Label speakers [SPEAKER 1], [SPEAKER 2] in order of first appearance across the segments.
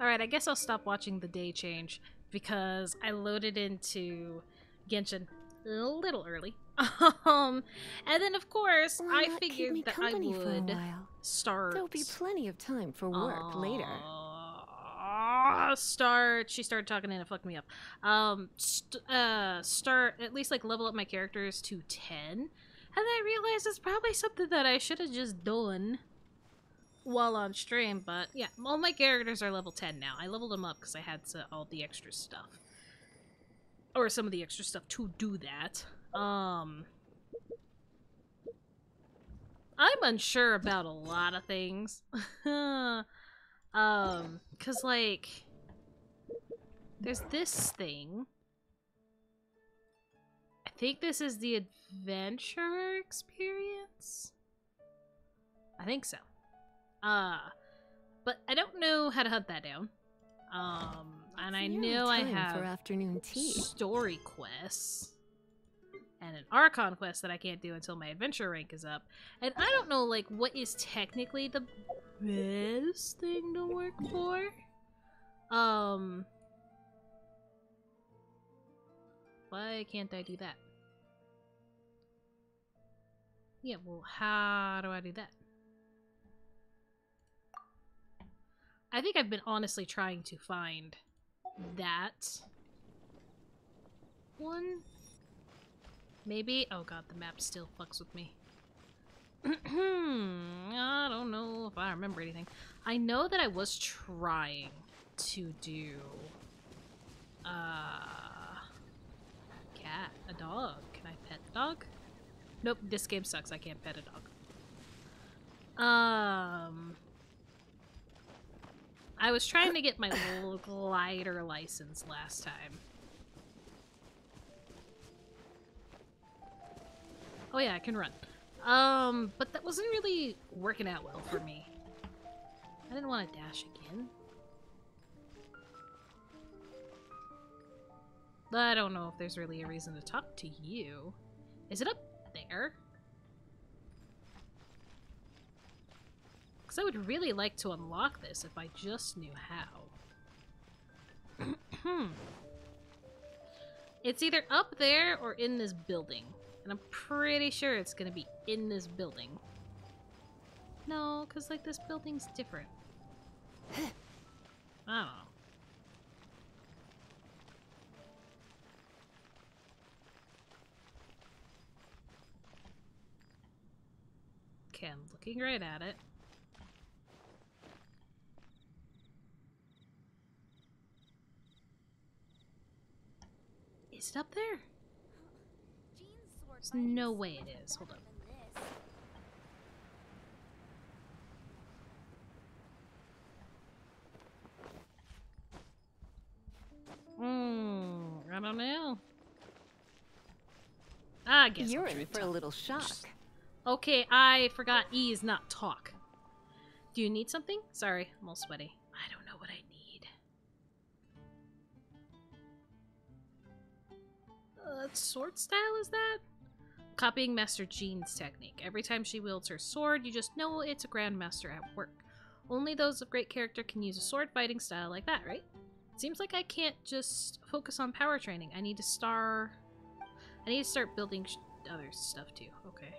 [SPEAKER 1] Alright, I guess I'll stop watching the day change because I loaded into Genshin a little early. um, and then of course
[SPEAKER 2] Why
[SPEAKER 1] I figured that I
[SPEAKER 2] company for a
[SPEAKER 1] would start.
[SPEAKER 2] There'll be plenty of time for work later.
[SPEAKER 1] Uh, start. She started talking and it fucked me up. Um, st- uh, start at least like level up my characters to ten, and I realized it's probably something that I should have just done while on stream. But yeah, all my characters are level ten now. I leveled them up because I had to, all the extra stuff, or some of the extra stuff to do that. Um. I'm unsure about a lot of things. um, cause like there's this thing. I think this is the adventure experience. I think so. Uh, but I don't know how to hunt that down. Um, and I know I have
[SPEAKER 2] for afternoon tea.
[SPEAKER 1] story quests and an Archon quest that I can't do until my adventure rank is up. And I don't know, like, what is technically the best thing to work for? Um. Why can't I do that? Yeah, well, how do I do that? I think I've been honestly trying to find that one. Maybe? Oh god, the map still fucks with me. I don't know if I remember anything. I know that I was trying to do uh cat, a dog. Can I pet the dog? Nope, this game sucks. I can't pet a dog. Um I was trying to get my glider license last time. Oh yeah, I can run. Um, but that wasn't really working out well for me. I didn't want to dash again. I don't know if there's really a reason to talk to you. Is it up there? Because I would really like to unlock this if I just knew how. Hmm. it's either up there or in this building. And I'm pretty sure it's gonna be in this building. No, because, like, this building's different. I don't know. Okay, I'm looking right at it. Is it up there? There's no way it is. Hold up. Hmm, I don't know. I guess
[SPEAKER 2] You're
[SPEAKER 1] I'll
[SPEAKER 2] in for a little shock.
[SPEAKER 1] Okay, I forgot E is not talk. Do you need something? Sorry, I'm all sweaty. Uh, sword style is that? Copying Master Jean's technique. Every time she wields her sword, you just know it's a Grandmaster at work. Only those of great character can use a sword fighting style like that, right? Seems like I can't just focus on power training. I need to star. I need to start building other stuff too. Okay.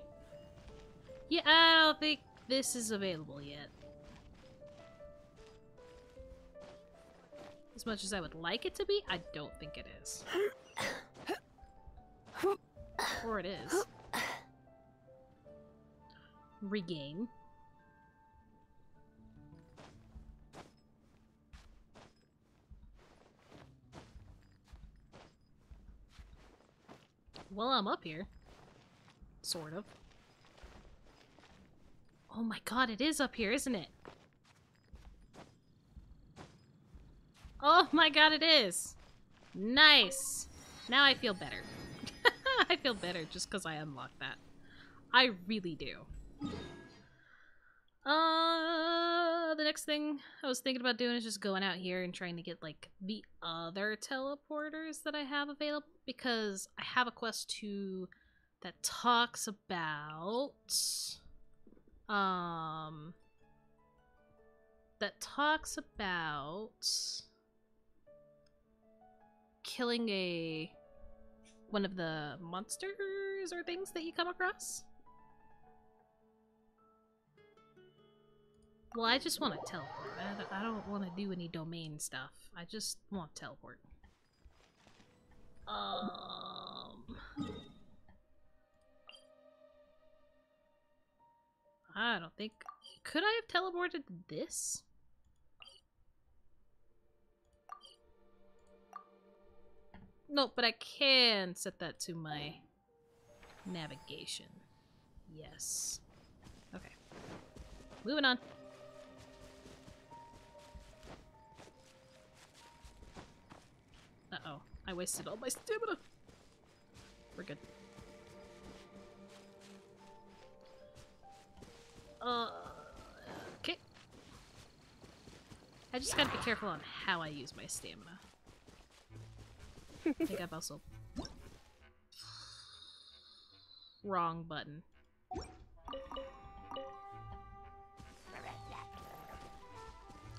[SPEAKER 1] Yeah, I don't think this is available yet. As much as I would like it to be, I don't think it is. Or it is. Regain. Well, I'm up here. Sort of. Oh my god, it is up here, isn't it? Oh my god, it is! Nice! Now I feel better. I feel better just because I unlocked that. I really do. Uh, the next thing I was thinking about doing is just going out here and trying to get like the other teleporters that I have available because I have a quest to that talks about um that talks about killing a one of the monsters or things that you come across. Well, I just want to teleport. I don't, want to do any domain stuff. I just want to teleport. Um. I don't think. Could I have teleported this? Nope, but I can set that to my navigation. Yes. Okay. Moving on. Uh-oh. I wasted all my stamina. We're good. Uh, okay. I just gotta be careful on how I use my stamina. I think I've also... Wrong button.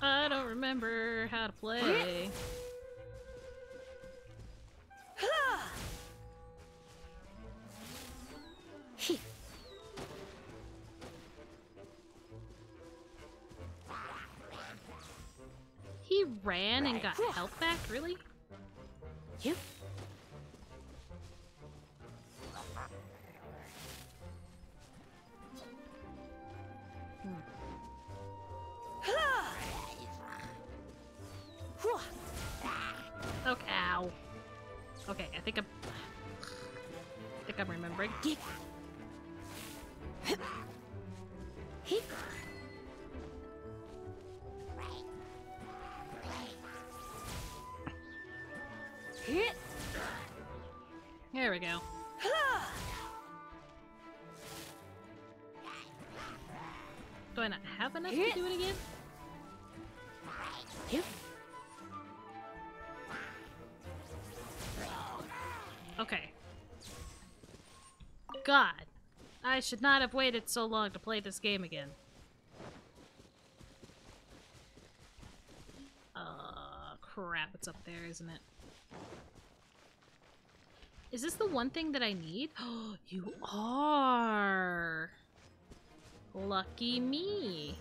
[SPEAKER 1] I don't remember how to play. He ran and got health back? Really?
[SPEAKER 2] You?
[SPEAKER 1] Go. Do I not have enough to do it again? Yep. Okay. God. I should not have waited so long to play this game again. Uh, crap, it's up there, isn't it? Is this the one thing that I need? Oh, you are! Lucky me.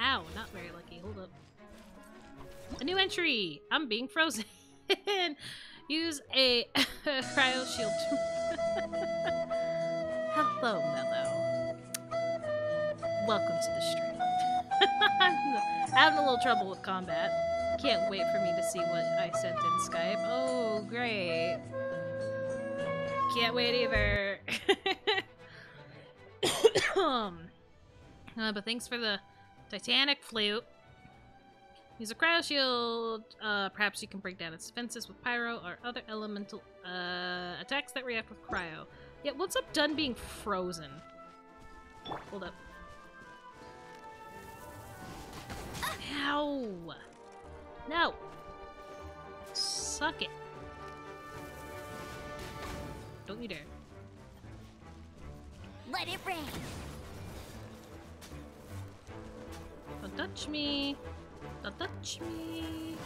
[SPEAKER 1] Ow, not very lucky. Hold up. A new entry! I'm being frozen. Use a cryo shield. Hello, Mellow. Welcome to the stream. I'm having a little trouble with combat. Can't wait for me to see what I sent in Skype. Oh, great. Can't wait either. uh, but thanks for the Titanic flute. Use a cryo shield. Uh, perhaps you can break down its defenses with pyro or other elemental uh, attacks that react with cryo. Yeah, what's up done being frozen? Hold up. Ow! No! Suck it. Don't you dare.
[SPEAKER 2] Let it rain.
[SPEAKER 1] Don't touch me. Don't touch me.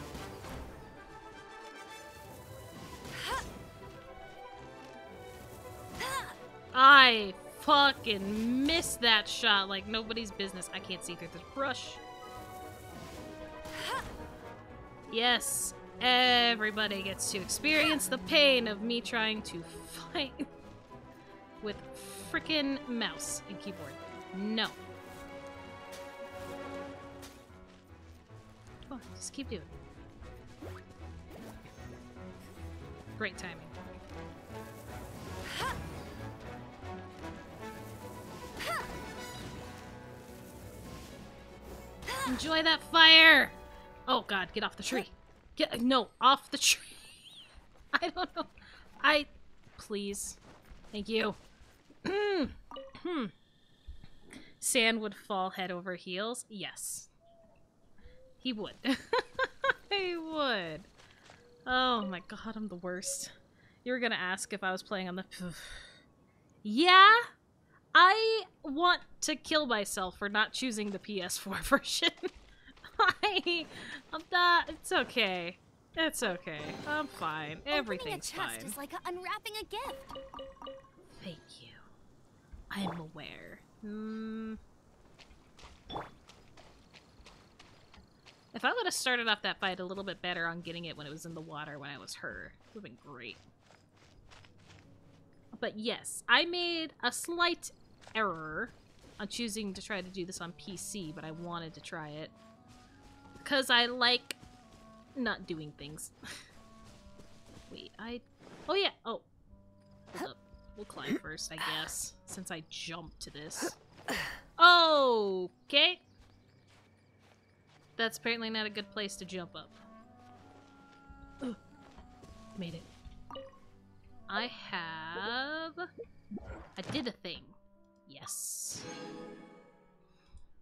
[SPEAKER 1] I fucking missed that shot like nobody's business. I can't see through this brush. Yes, everybody gets to experience the pain of me trying to fight with frickin' mouse and keyboard. No. Come on, just keep doing it. Great timing. Enjoy that fire! Oh god, get off the tree. Get no, off the tree. I don't know. I please. Thank you. hmm. Sand would fall head over heels? Yes. He would. he would. Oh my god, I'm the worst. You were gonna ask if I was playing on the. yeah? I want to kill myself for not choosing the PS4 version. Okay. I'm not. It's okay. It's okay. I'm fine. Everything's fine.
[SPEAKER 2] Opening a chest
[SPEAKER 1] fine.
[SPEAKER 2] is like unwrapping a gift.
[SPEAKER 1] Thank you. I'm aware. Hmm. If I would have started off that fight a little bit better on getting it when it was in the water when I was her, it would have been great. But yes, I made a slight error on choosing to try to do this on PC, but I wanted to try it. Because I like not doing things. Wait, I... Oh yeah, oh. Hold up. We'll climb first, I guess, since I jumped to this. Oh, Okay. That's apparently not a good place to jump up. Ugh. Made it. I have... I did a thing. Yes.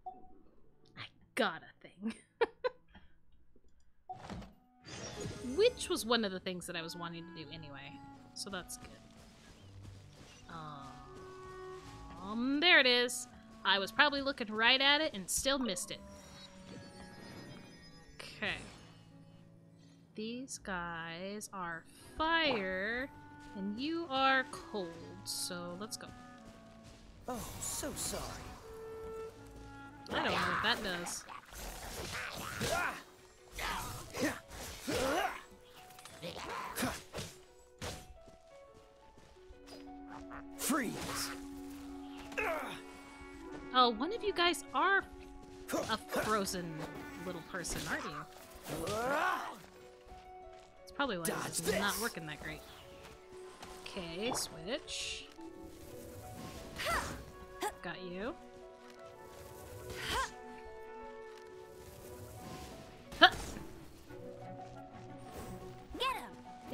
[SPEAKER 1] I got a Which was one of the things that I was wanting to do anyway. So that's good. Um, there it is. I was probably looking right at it and still missed it. Okay. These guys are fire, and you are cold, so let's go.
[SPEAKER 3] Oh, so sorry.
[SPEAKER 1] I don't know what that does.
[SPEAKER 3] Freeze!
[SPEAKER 1] Oh, one of you guys are a frozen little person, aren't you? It's probably why
[SPEAKER 3] Dodge
[SPEAKER 1] this is not working that great. Okay, switch. Got you.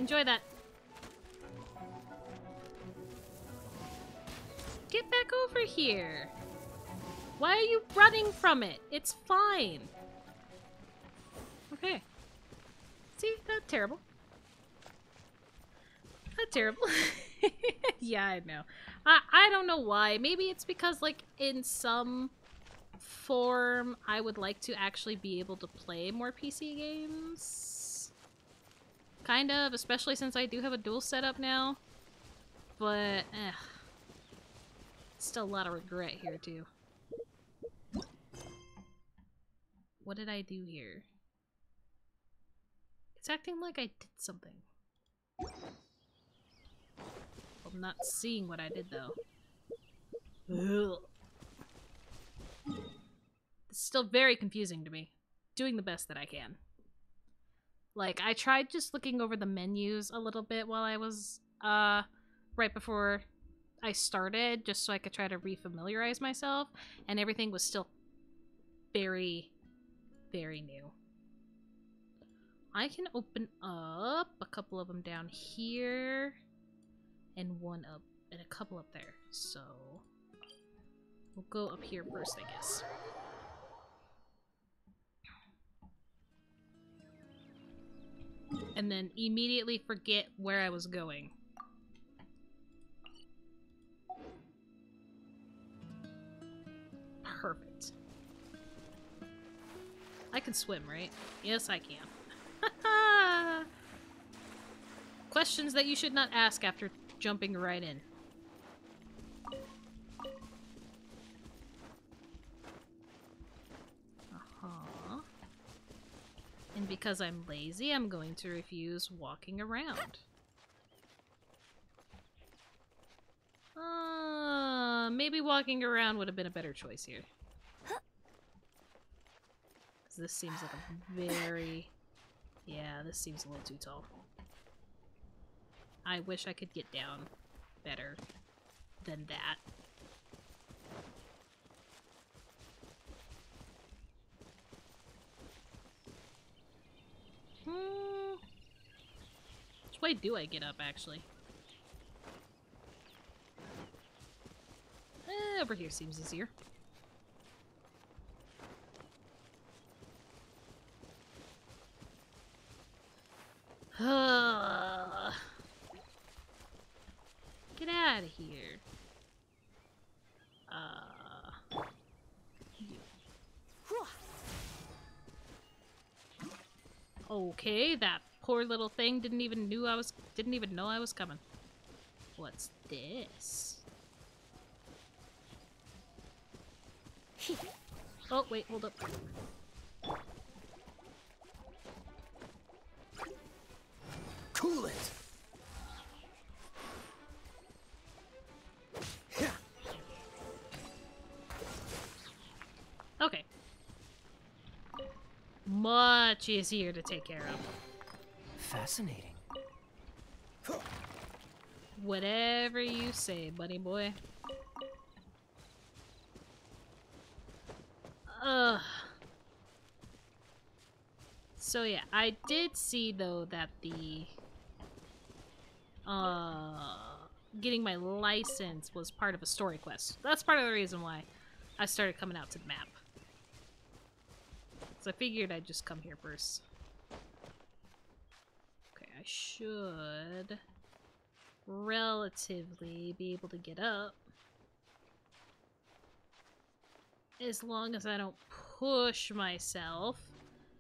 [SPEAKER 1] Enjoy that. Get back over here. Why are you running from it? It's fine. Okay. See, not terrible. Not terrible. yeah, I know. I I don't know why. Maybe it's because like in some form I would like to actually be able to play more PC games. Kind of, especially since I do have a dual setup now. But eh. Still a lot of regret here too. What did I do here? It's acting like I did something. I'm not seeing what I did though. Ugh. It's still very confusing to me. Doing the best that I can. Like I tried just looking over the menus a little bit while I was uh right before I started just so I could try to refamiliarize myself and everything was still very very new. I can open up a couple of them down here and one up and a couple up there. So we'll go up here first, I guess. And then immediately forget where I was going. Perfect. I can swim, right? Yes, I can. Questions that you should not ask after jumping right in. And because I'm lazy, I'm going to refuse walking around. Uh, maybe walking around would have been a better choice here. This seems like a very... Yeah, this seems a little too tall. I wish I could get down better than that. Hmm. Which way do I get up, actually? Eh, over here seems easier. Get out of here. Uh. you. Okay, that poor little thing didn't even knew I was didn't even know I was coming. What's this? Oh, wait, hold up. Much here to take care of.
[SPEAKER 3] Fascinating.
[SPEAKER 1] Whatever you say, buddy boy. Ugh. So yeah, I did see though that the uh getting my license was part of a story quest. That's part of the reason why I started coming out to the map. So I figured I'd just come here first. Okay, I should relatively be able to get up. As long as I don't push myself.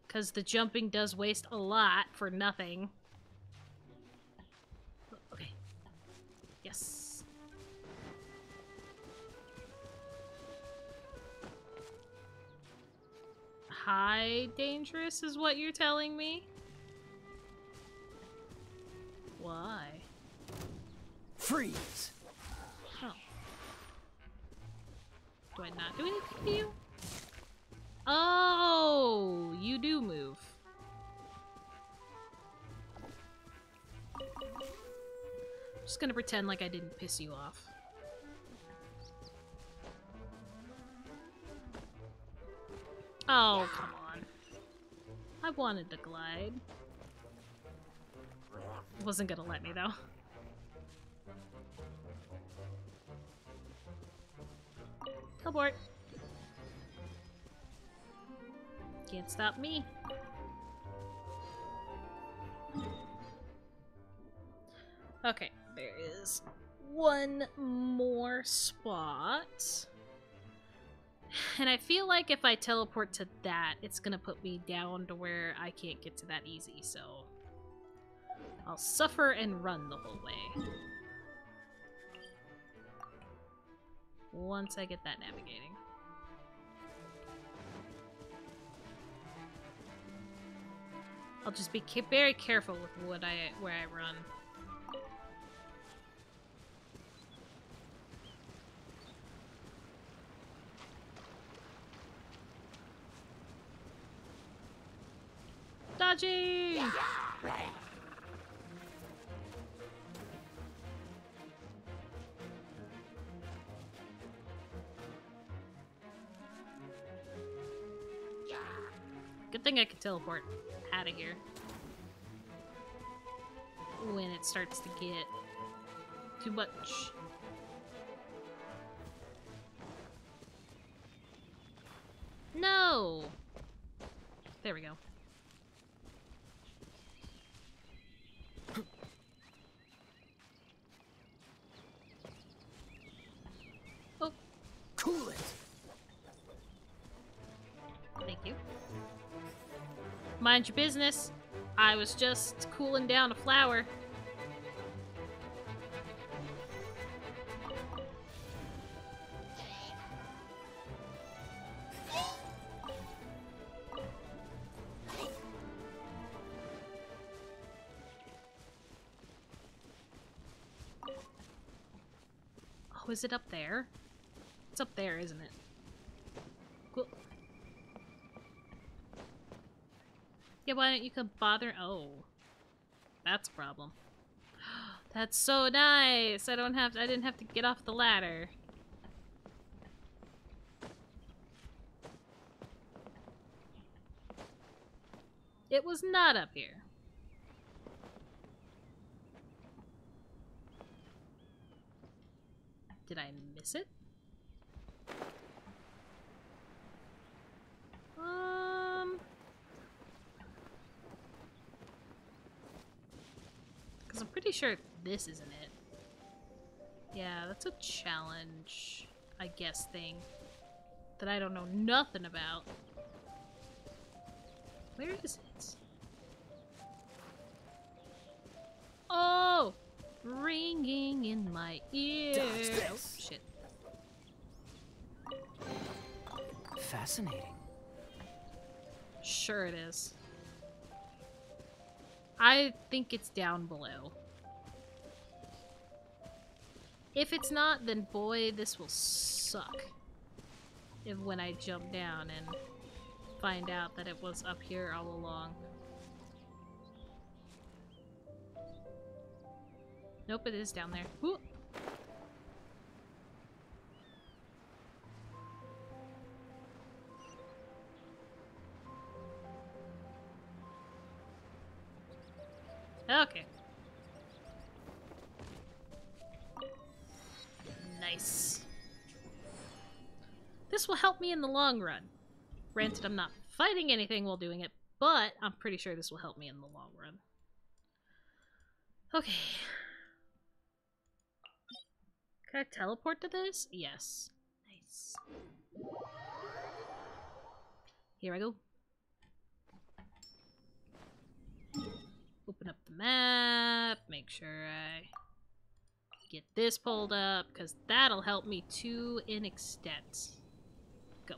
[SPEAKER 1] Because the jumping does waste a lot for nothing. High dangerous is what you're telling me? Why?
[SPEAKER 3] Freeze.
[SPEAKER 1] Oh. Do I not do anything to you? Oh, you do move. I'm just gonna pretend like I didn't piss you off. Oh, come on. I wanted to glide. Wasn't gonna let me, though. Teleport. Can't stop me. Okay, there is one more spot. And I feel like if I teleport to that, it's gonna put me down to where I can't get to that easy, so... I'll suffer and run the whole way. Once I get that navigating. I'll just be very careful with what I where I run. Teleport out of here. When it starts to get too much. Mind your business. I was just cooling down a flower. Oh, is it up there? It's up there, isn't it? Yeah, why don't you come bother? Oh, that's a problem. That's so nice. I don't have. I didn't have to get off the ladder. It was not up here. Did I miss it? sure this isn't it. Yeah, that's a challenge, I guess, thing. That I don't know nothing about. Where is it? Oh! Ringing in my ear! Oh, shit.
[SPEAKER 3] Fascinating.
[SPEAKER 1] Sure it is. I think it's down below. If it's not, then boy, this will suck. If when I jump down and find out that it was up here all along. Nope, it is down there. Whoop. Okay. Nice. This will help me in the long run. Granted, I'm not fighting anything while doing it, but I'm pretty sure this will help me in the long run. Okay. Can I teleport to this? Yes. Nice. Here I go. Open up the map, make sure I get this pulled up, because that'll help me to an extent. Go.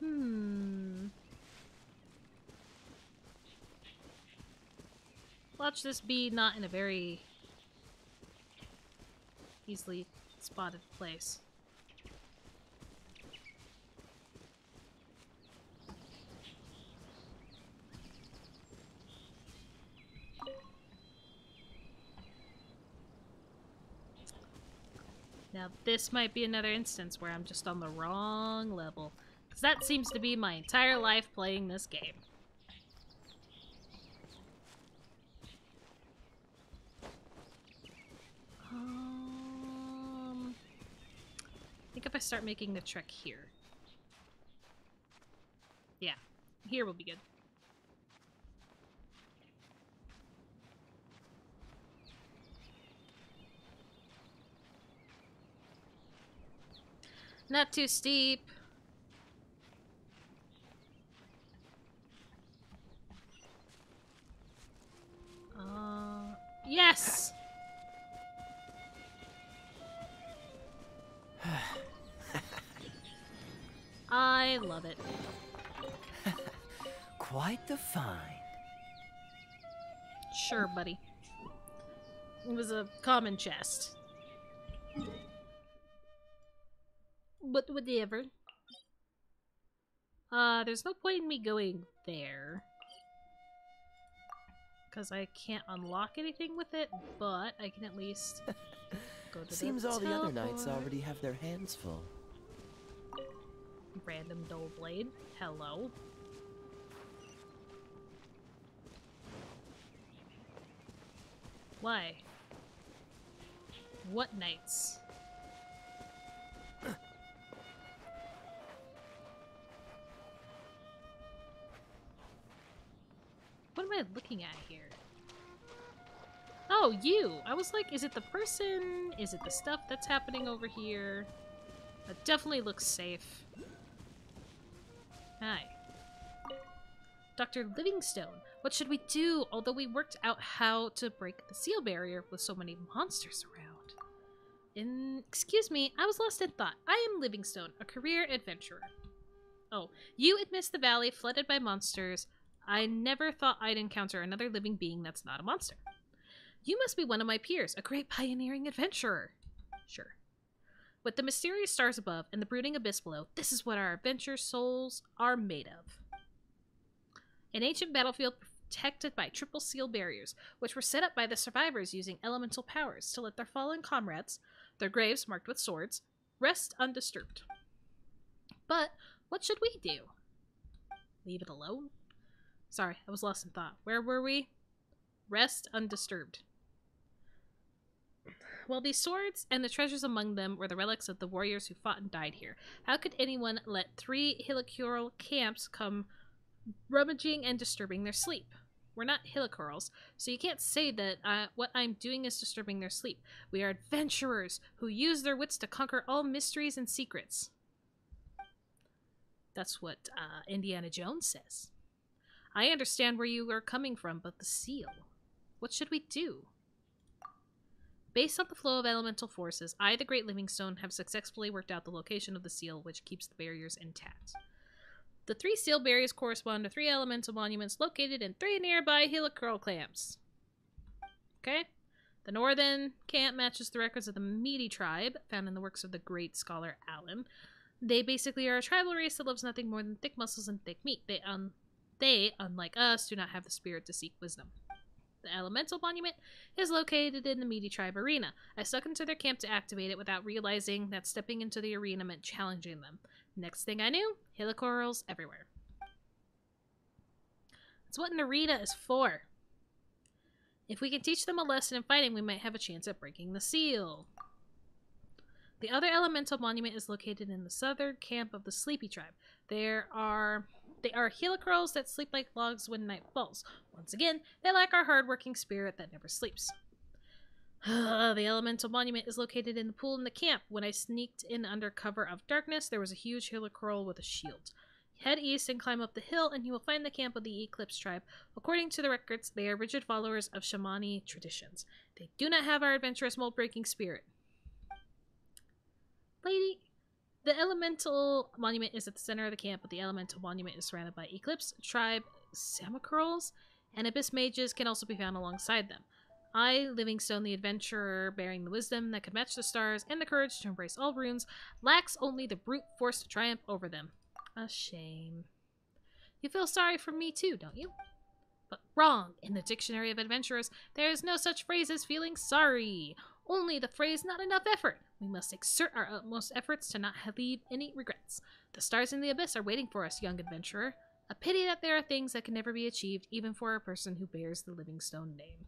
[SPEAKER 1] Hmm. Watch this be not in a very easily spotted place. Now this might be another instance where I'm just on the wrong level. Because that seems to be my entire life playing this game. Um, I think if I start making the trek here. Yeah, here will be good. Not too steep. Uh, yes! I love it.
[SPEAKER 3] Quite the find.
[SPEAKER 1] Sure, buddy. It was a common chest. But whatever. Uh, there's no point in me going there. Because I can't unlock anything with it, but I can at least go to
[SPEAKER 3] Seems
[SPEAKER 1] the
[SPEAKER 3] all the other knights already have their hands full.
[SPEAKER 1] Random dull blade. Hello. Why? What knights? Am I looking at here? Oh, you! I was like, is it the person? Is it the stuff that's happening over here? That definitely looks safe. Hi. Dr. Livingstone, what should we do? Although we worked out how to break the seal barrier with so many monsters around. In excuse me, I was lost in thought. I am Livingstone, a career adventurer. Oh, you amidst the valley flooded by monsters. I never thought I'd encounter another living being that's not a monster. You must be one of my peers, a great pioneering adventurer. Sure. With the mysterious stars above and the brooding abyss below, this is what our adventure souls are made of. An ancient battlefield protected by triple seal barriers, which were set up by the survivors using elemental powers to let their fallen comrades, their graves marked with swords, rest undisturbed. But what should we do? Leave it alone? Sorry, I was lost in thought. Where were we? Rest undisturbed. Well, these swords and the treasures among them were the relics of the warriors who fought and died here. How could anyone let three hilichurl camps come rummaging and disturbing their sleep? We're not Hilichurls, so you can't say that uh, what I'm doing is disturbing their sleep. We are adventurers who use their wits to conquer all mysteries and secrets. That's what uh, Indiana Jones says. I understand where you are coming from, but the seal. What should we do? Based on the flow of elemental forces, I, the Great Livingstone, have successfully worked out the location of the seal, which keeps the barriers intact. The three seal barriers correspond to three elemental monuments located in three nearby hilichurl camps. Okay? The northern camp matches the records of the Meaty tribe, found in the works of the great scholar Alan. They basically are a tribal race that loves nothing more than thick muscles and thick meat. They, un- they, unlike us, do not have the spirit to seek wisdom. The elemental monument is located in the Meaty tribe arena. I stuck into their camp to activate it without realizing that stepping into the arena meant challenging them. Next thing I knew, hilichurls everywhere. That's what an arena is for. If we can teach them a lesson in fighting, we might have a chance at breaking the seal. The other elemental monument is located in the southern camp of the Sleepy tribe. There are they are hilichurls that sleep like logs when night falls. Once again, they lack our hardworking spirit that never sleeps. the elemental monument is located in the pool in the camp. When I sneaked in under cover of darkness, there was a huge hilichurl with a shield. Head east and climb up the hill, and you will find the camp of the Eclipse tribe. According to the records, they are rigid followers of shamani traditions. They do not have our adventurous mold breaking spirit. Lady, the elemental monument is at the center of the camp, but the elemental monument is surrounded by Eclipse tribe Samachurls, and Abyss mages can also be found alongside them. I, Livingstone the adventurer, bearing the wisdom that could match the stars and the courage to embrace all runes, lacks only the brute force to triumph over them. A shame. You feel sorry for me too, don't you? But wrong. In the Dictionary of Adventurers, there is no such phrase as feeling sorry. Only the phrase not enough effort. We must exert our utmost efforts to not leave any regrets. The stars in the abyss are waiting for us, young adventurer. A pity that there are things that can never be achieved, even for a person who bears the Livingstone name.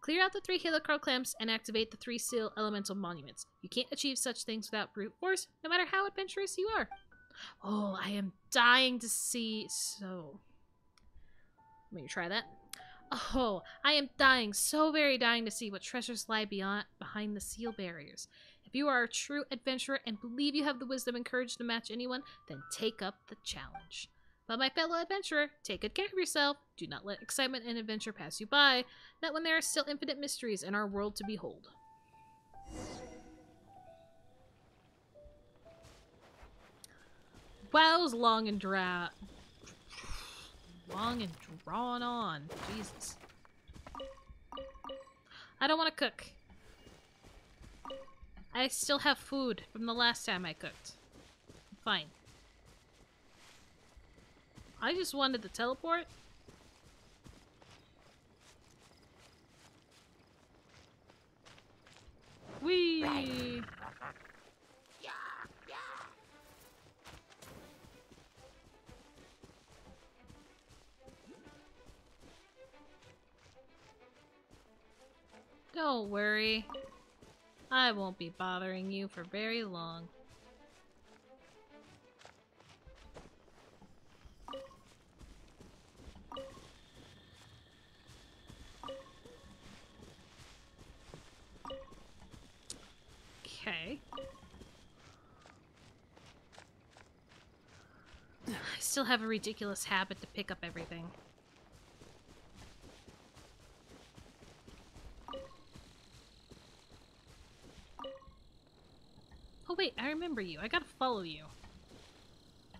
[SPEAKER 1] Clear out the three Hilichurl clamps and activate the three seal elemental monuments. You can't achieve such things without brute force, no matter how adventurous you are. Oh, I am dying to see. So. Let me try that. Oh, I am dying, so very dying to see what treasures lie beyond behind the seal barriers. If you are a true adventurer and believe you have the wisdom and courage to match anyone, then take up the challenge. But my fellow adventurer, take good care of yourself. Do not let excitement and adventure pass you by, not when there are still infinite mysteries in our world to behold. Wow, that was long and dry. Long and drawn on. Jesus. I don't want to cook. I still have food from the last time I cooked. Fine. I just wanted to teleport. Whee! Don't worry. I won't be bothering you for very long. Okay. I still have a ridiculous habit to pick up everything. Oh wait, I remember you. I gotta follow you.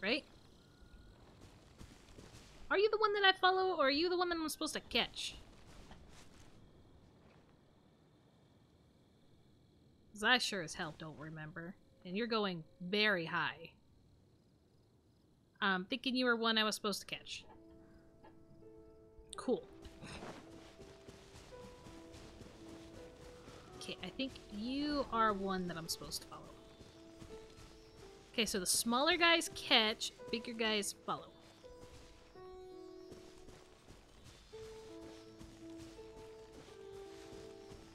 [SPEAKER 1] Right? Are you the one that I follow, or are you the one that I'm supposed to catch? Because I sure as hell don't remember. And you're going very high. I'm thinking you were one I was supposed to catch. Cool. Okay, I think you are one that I'm supposed to follow. Okay, so the smaller guys catch, bigger guys follow.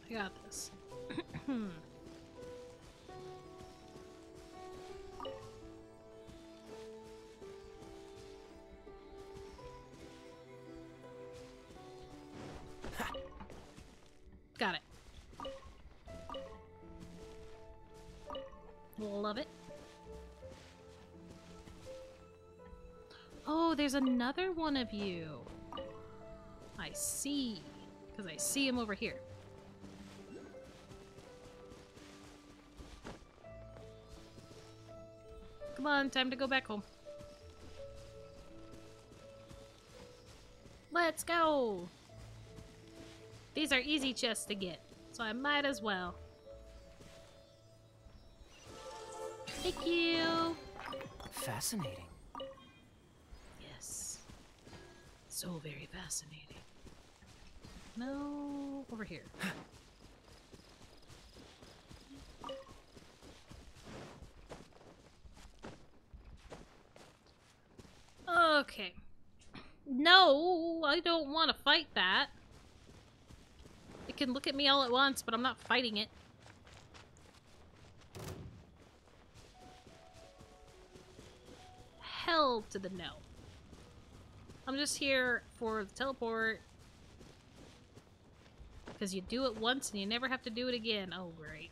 [SPEAKER 1] I got this. Hmm. Another one of you. I see. Because I see him over here. Come on, time to go back home. Let's go! These are easy chests to get, so I might as well. Thank you!
[SPEAKER 3] Fascinating.
[SPEAKER 1] Yes. So very fascinating. No, over here. Okay. No, I don't want to fight that. It can look at me all at once, but I'm not fighting it. Hell to the no. I'm just here for the teleport. Because you do it once and you never have to do it again. Oh, great.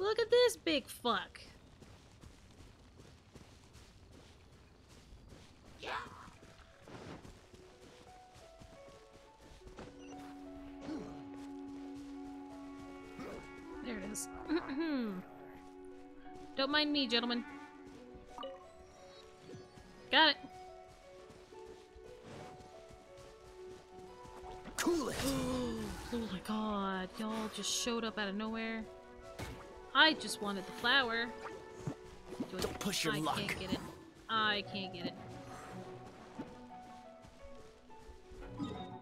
[SPEAKER 1] Look at this big fuck. There it is. Don't mind me, gentlemen. Got it.
[SPEAKER 3] Cool it.
[SPEAKER 1] oh my god, y'all just showed up out of nowhere. I just wanted the flower. Do
[SPEAKER 3] Don't push your
[SPEAKER 1] I
[SPEAKER 3] luck.
[SPEAKER 1] can't get it. I can't get it.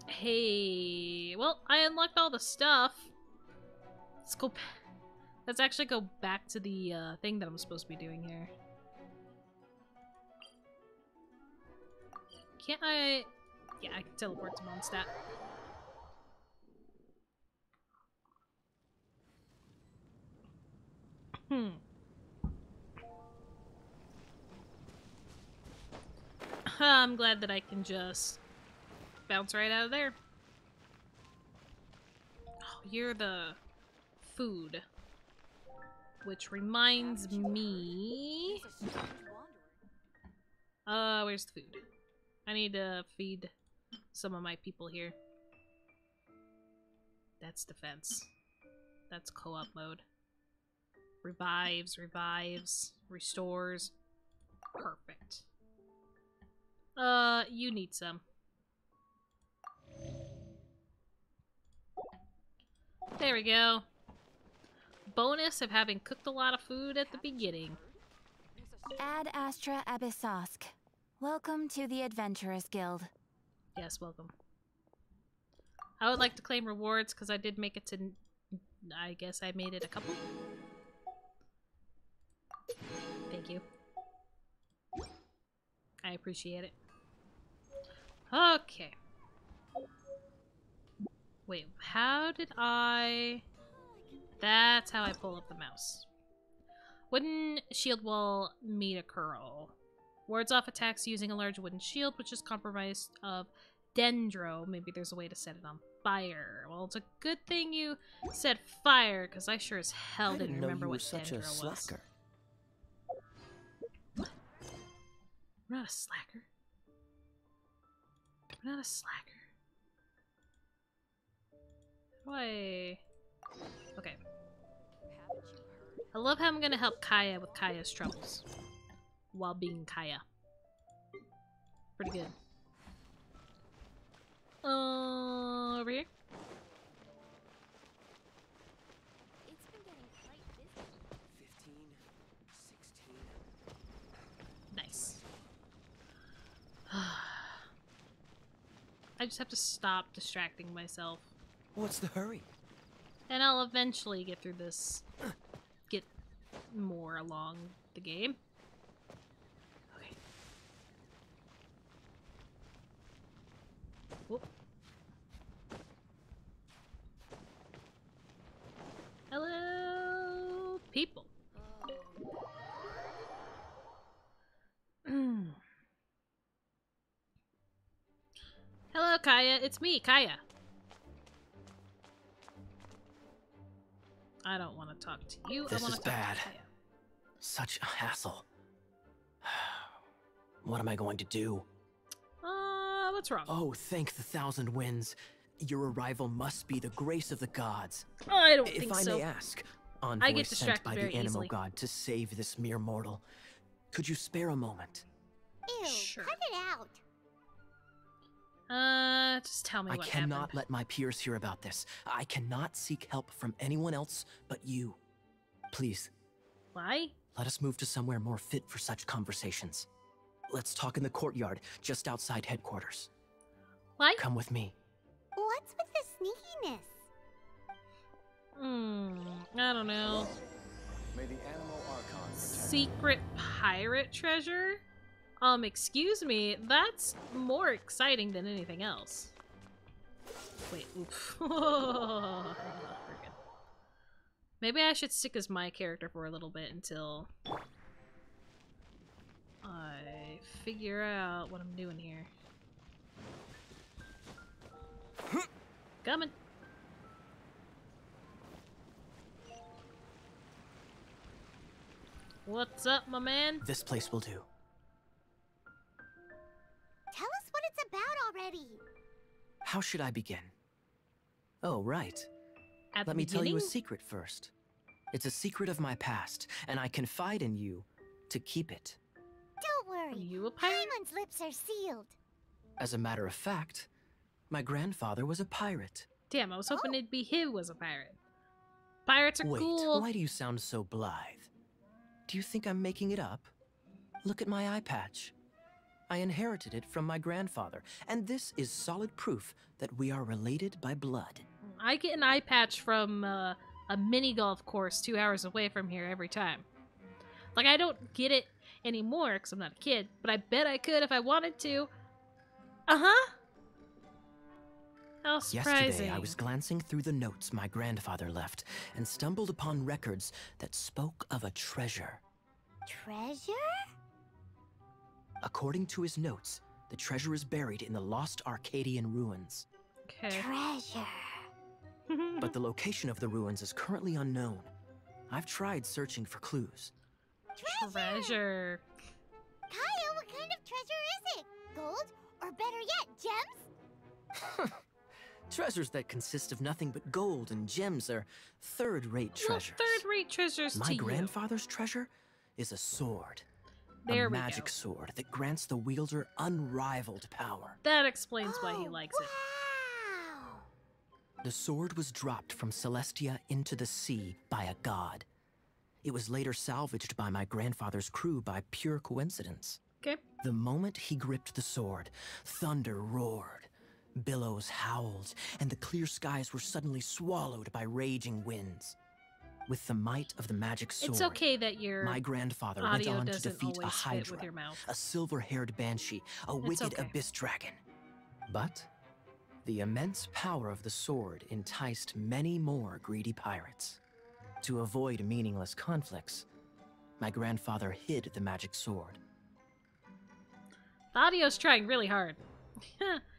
[SPEAKER 1] Hey, well, I unlocked all the stuff. Let's go. Let's actually go back to the uh, thing that I'm supposed to be doing here. Can't I? Yeah, I can teleport to Mondstadt. Hmm. I'm glad that I can just bounce right out of there. Oh, you're the food. Which reminds me... Uh, where's the food? I need to feed some of my people here. That's defense. That's co-op mode. Revives, revives, restores. Perfect. Uh, you need some. There we go. Bonus of having cooked a lot of food at the beginning.
[SPEAKER 2] Ad Astra Abyssosque. Welcome to the Adventurers Guild.
[SPEAKER 1] Yes, welcome. I would like to claim rewards because I did make it to. I guess I made it a couple. I appreciate it. Okay. Wait, how did I. That's how I pull up the mouse. Wooden shield wall Mitachurl. Wards off attacks using a large wooden shield, which is comprised of dendro. Maybe there's a way to set it on fire. Well, it's a good thing you said fire, because I sure as hell
[SPEAKER 3] I
[SPEAKER 1] didn't,
[SPEAKER 3] didn't
[SPEAKER 1] remember what
[SPEAKER 3] such a
[SPEAKER 1] dendro was.
[SPEAKER 3] slacker.
[SPEAKER 1] I'm not a slacker. I'm not a slacker. I... Okay. I love how I'm gonna help Kaeya with Kaeya's troubles. While being Kaeya. Pretty good. Uh, over here?
[SPEAKER 2] It's been getting quite busy.
[SPEAKER 3] 15, 16.
[SPEAKER 1] Nice. I just have to stop distracting myself.
[SPEAKER 3] What's the hurry?
[SPEAKER 1] And I'll eventually get through this. Get more along the game. Okay. Whoop. Hello, people. Hello, Kaeya. It's me, Kaeya. I don't want to talk to you.
[SPEAKER 3] This
[SPEAKER 1] I want
[SPEAKER 3] is
[SPEAKER 1] to talk
[SPEAKER 3] bad.
[SPEAKER 1] to Taya.
[SPEAKER 3] Such a hassle. What am I going to do?
[SPEAKER 1] Uh, what's wrong?
[SPEAKER 3] Oh, thank the thousand winds. Your arrival must be the grace of the gods.
[SPEAKER 1] I don't
[SPEAKER 3] if
[SPEAKER 1] think
[SPEAKER 3] I
[SPEAKER 1] so.
[SPEAKER 3] may ask, envoy
[SPEAKER 1] I get
[SPEAKER 3] sent by the Anemo
[SPEAKER 1] easily.
[SPEAKER 3] god to save this mere mortal. Could you spare a moment?
[SPEAKER 4] Ew,
[SPEAKER 1] Sure.
[SPEAKER 4] cut it out.
[SPEAKER 1] Uh, just tell me
[SPEAKER 3] I
[SPEAKER 1] what
[SPEAKER 3] cannot
[SPEAKER 1] happened.
[SPEAKER 3] let my peers hear about this. I cannot seek help from anyone else but you. Please,
[SPEAKER 1] Why?
[SPEAKER 3] let us move to somewhere more fit for such conversations. Let's talk in the courtyard, just outside headquarters.
[SPEAKER 1] Why?
[SPEAKER 3] Come with me.
[SPEAKER 4] What's with the sneakiness?
[SPEAKER 1] Hmm. I don't know.
[SPEAKER 5] May the Anemo archon
[SPEAKER 1] Secret pirate treasure? Um, excuse me, that's more exciting than anything else. Wait, oof. Maybe I should stick as my character for a little bit until I figure out what I'm doing here. Coming. What's up, my man?
[SPEAKER 3] This place will do.
[SPEAKER 4] Tell us what it's about already.
[SPEAKER 3] How should I begin? Oh, right.
[SPEAKER 1] At the
[SPEAKER 3] Let me tell you a secret first. It's a secret of my past, and I confide in you to keep it.
[SPEAKER 4] Don't
[SPEAKER 1] Are
[SPEAKER 4] worry.
[SPEAKER 1] you a pirate?
[SPEAKER 4] Paimon's lips are sealed.
[SPEAKER 3] As a matter of fact, my grandfather was a pirate.
[SPEAKER 1] Damn, I was hoping oh. it'd be him was a pirate. Pirates are
[SPEAKER 3] Wait,
[SPEAKER 1] cool.
[SPEAKER 3] why do you sound so blithe? Do you think I'm making it up? Look at my eye patch. I inherited it from my grandfather, and this is solid proof that we are related by blood.
[SPEAKER 1] I get an eye patch from uh, a mini golf course two hours away from here every time. Like, I don't get it anymore because I'm not a kid, but I bet I could if I wanted to. Uh huh. How surprising.
[SPEAKER 3] Yesterday, I was glancing through the notes my grandfather left and stumbled upon records that spoke of a treasure.
[SPEAKER 4] Treasure?
[SPEAKER 3] According to his notes, the treasure is buried in the lost Arcadian ruins.
[SPEAKER 1] Okay.
[SPEAKER 4] Treasure.
[SPEAKER 3] But the location of the ruins is currently unknown. I've tried searching for clues.
[SPEAKER 1] Treasure.
[SPEAKER 4] Kaeya, what kind of treasure is it? Gold? Or better yet, gems?
[SPEAKER 3] Treasures that consist of nothing but gold and gems are third rate
[SPEAKER 1] Well,
[SPEAKER 3] treasures.
[SPEAKER 1] third-rate treasures
[SPEAKER 3] My
[SPEAKER 1] to you.
[SPEAKER 3] grandfather's treasure is a sword.
[SPEAKER 1] There
[SPEAKER 3] a
[SPEAKER 1] we
[SPEAKER 3] magic
[SPEAKER 1] go.
[SPEAKER 3] sword that grants the wielder unrivaled power.
[SPEAKER 1] That explains why he
[SPEAKER 4] Oh,
[SPEAKER 1] likes it.
[SPEAKER 3] The sword was dropped from Celestia into the sea by a god. It was later salvaged by my grandfather's crew by pure coincidence.
[SPEAKER 1] Okay.
[SPEAKER 3] The moment he gripped the sword, thunder roared, billows howled, and the clear skies were suddenly swallowed by raging winds. With the might of the magic sword,
[SPEAKER 1] It's okay that your
[SPEAKER 3] my grandfather went on to defeat a hydra,
[SPEAKER 1] with your mouth.
[SPEAKER 3] a silver-haired banshee, a
[SPEAKER 1] It's
[SPEAKER 3] wicked
[SPEAKER 1] okay.
[SPEAKER 3] abyss dragon. But the immense power of the sword enticed many more greedy pirates. To avoid meaningless conflicts, my grandfather hid the magic sword.
[SPEAKER 1] The audio's trying really hard.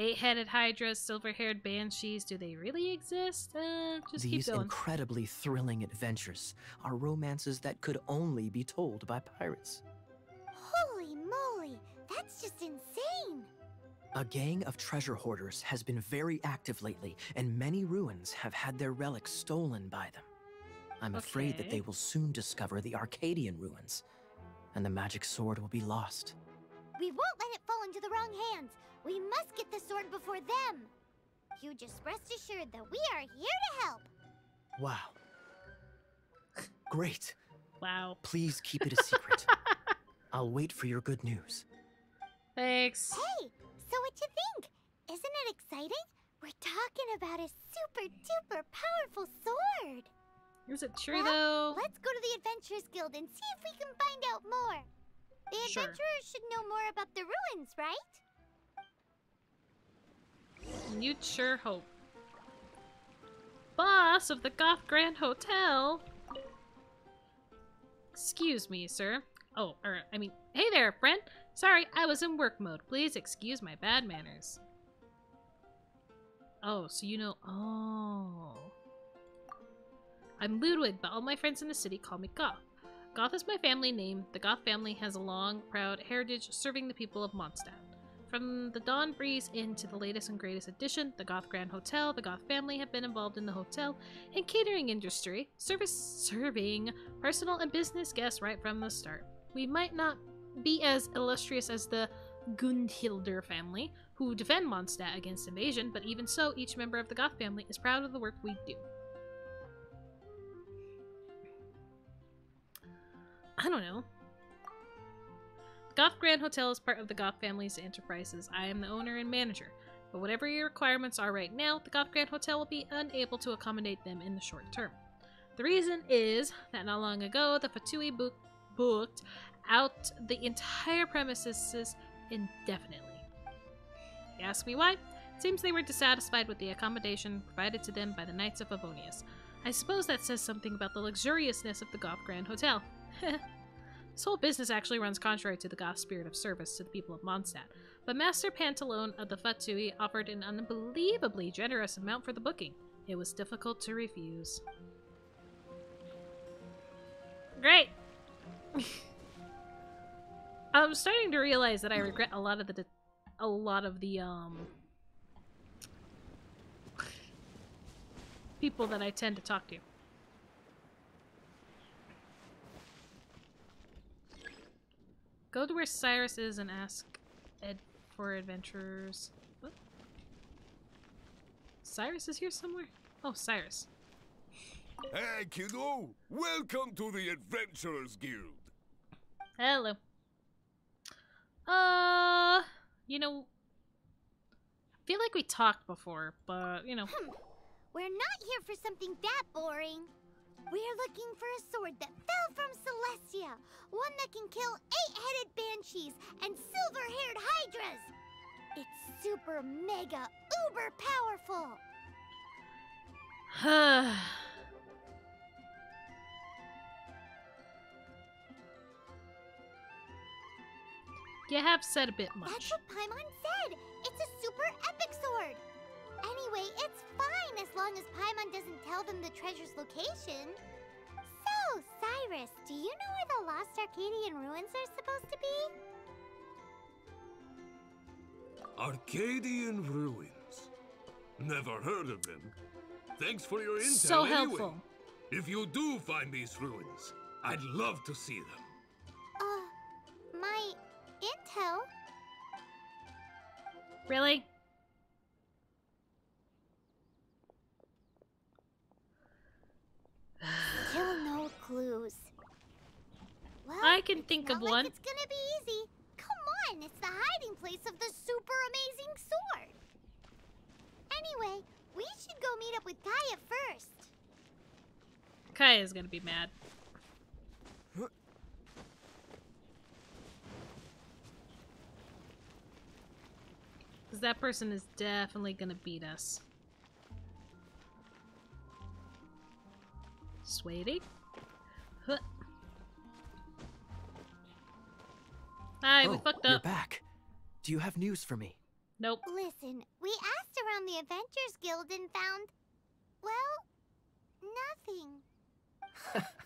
[SPEAKER 1] Eight-headed hydras, silver-haired banshees, do they really exist? Uh, just
[SPEAKER 3] These
[SPEAKER 1] keep going.
[SPEAKER 3] incredibly thrilling adventures are romances that could only be told by pirates.
[SPEAKER 4] Holy moly, that's just insane.
[SPEAKER 3] A gang of treasure hoarders has been very active lately, and many ruins have had their relics stolen by them. I'm afraid that they will soon discover the Arcadian ruins, and the magic sword will be lost.
[SPEAKER 4] We won't let it fall into the wrong hands. We must get the sword before them. You just rest assured that we are here to help.
[SPEAKER 3] Wow. Great.
[SPEAKER 1] wow.
[SPEAKER 3] Please keep it a secret. I'll wait for your good news.
[SPEAKER 1] Thanks.
[SPEAKER 4] Hey, so what you think? Isn't it exciting? We're talking about a super duper powerful sword.
[SPEAKER 1] Is it true
[SPEAKER 4] Well,
[SPEAKER 1] though?
[SPEAKER 4] Let's go to the Adventurers Guild and see if we can find out more. The
[SPEAKER 1] Sure.
[SPEAKER 4] adventurers should know more about the ruins, right?
[SPEAKER 1] You'd sure hope. Boss of the Goth Grand Hotel. Excuse me, sir. Oh, er, I mean, hey there, friend. Sorry, I was in work mode. Please excuse my bad manners. Oh, so you know. Oh. I'm Ludwig, but all my friends in the city call me Goth. Goth is my family name. The Goth family has a long, proud heritage serving the people of Mondstadt. From the Dawn Breeze Inn to the latest and greatest addition, the Goth Grand Hotel, the Goth family have been involved in the hotel and catering industry, service serving personal and business guests right from the start. We might not be as illustrious as the Gunnhildr family, who defend Mondstadt against invasion, but even so, each member of the Goth family is proud of the work we do. I don't know. Goth Grand Hotel is part of the Goth family's enterprises. I am the owner and manager. But whatever your requirements are right now, the Goth Grand Hotel will be unable to accommodate them in the short term. The reason is that not long ago, the Fatui book booked out the entire premises indefinitely. You ask me why? It seems they were dissatisfied with the accommodation provided to them by the Knights of Favonius. I suppose that says something about the luxuriousness of the Goth Grand Hotel. this whole business actually runs contrary to the Goth spirit of service to the people of Mondstadt, but Master Pantalone of the Fatui offered an unbelievably generous amount for the booking. It was difficult to refuse. Great! I'm starting to realize that I regret a lot of the a lot of the um people that I tend to talk to. Go to where Cyrus is and ask Ed for adventurers. What? Cyrus is here somewhere? Oh, Cyrus.
[SPEAKER 6] Hey, kiddo! Welcome to the Adventurers Guild.
[SPEAKER 1] Hello. Uh, you know, I feel like we talked before, but you know,
[SPEAKER 4] Hmm. We're not here for something that boring. We're looking for a sword that fell from Celestia. One that can kill eight-headed banshees and silver-haired hydras. It's super mega uber powerful.
[SPEAKER 1] you have said a bit much.
[SPEAKER 4] That's what Paimon said. It's a super epic sword. Anyway, it's fine as long as Paimon doesn't tell them the treasure's location. So, Cyrus, do you know where the lost Arcadian ruins are supposed to be?
[SPEAKER 6] Arcadian Ruins. Never heard of them. Thanks for your intel
[SPEAKER 1] So
[SPEAKER 6] anyway.
[SPEAKER 1] helpful.
[SPEAKER 6] If you do find these ruins, I'd love to see them.
[SPEAKER 4] Uh, my intel?
[SPEAKER 1] Really?
[SPEAKER 4] Still no clues. Well,
[SPEAKER 1] I can think of
[SPEAKER 4] like
[SPEAKER 1] one.
[SPEAKER 4] It's gonna be easy. Come on, it's the hiding place of the super amazing sword. Anyway, we should go meet up with Kaeya first.
[SPEAKER 1] Kaeya's gonna be mad. Because that person is definitely gonna beat us. Sweetie? Huh. Hi, we
[SPEAKER 3] oh,
[SPEAKER 1] fucked
[SPEAKER 3] you're back. Do you have news for me?
[SPEAKER 1] Nope.
[SPEAKER 4] Listen, we asked around the Adventures Guild and found, well, nothing.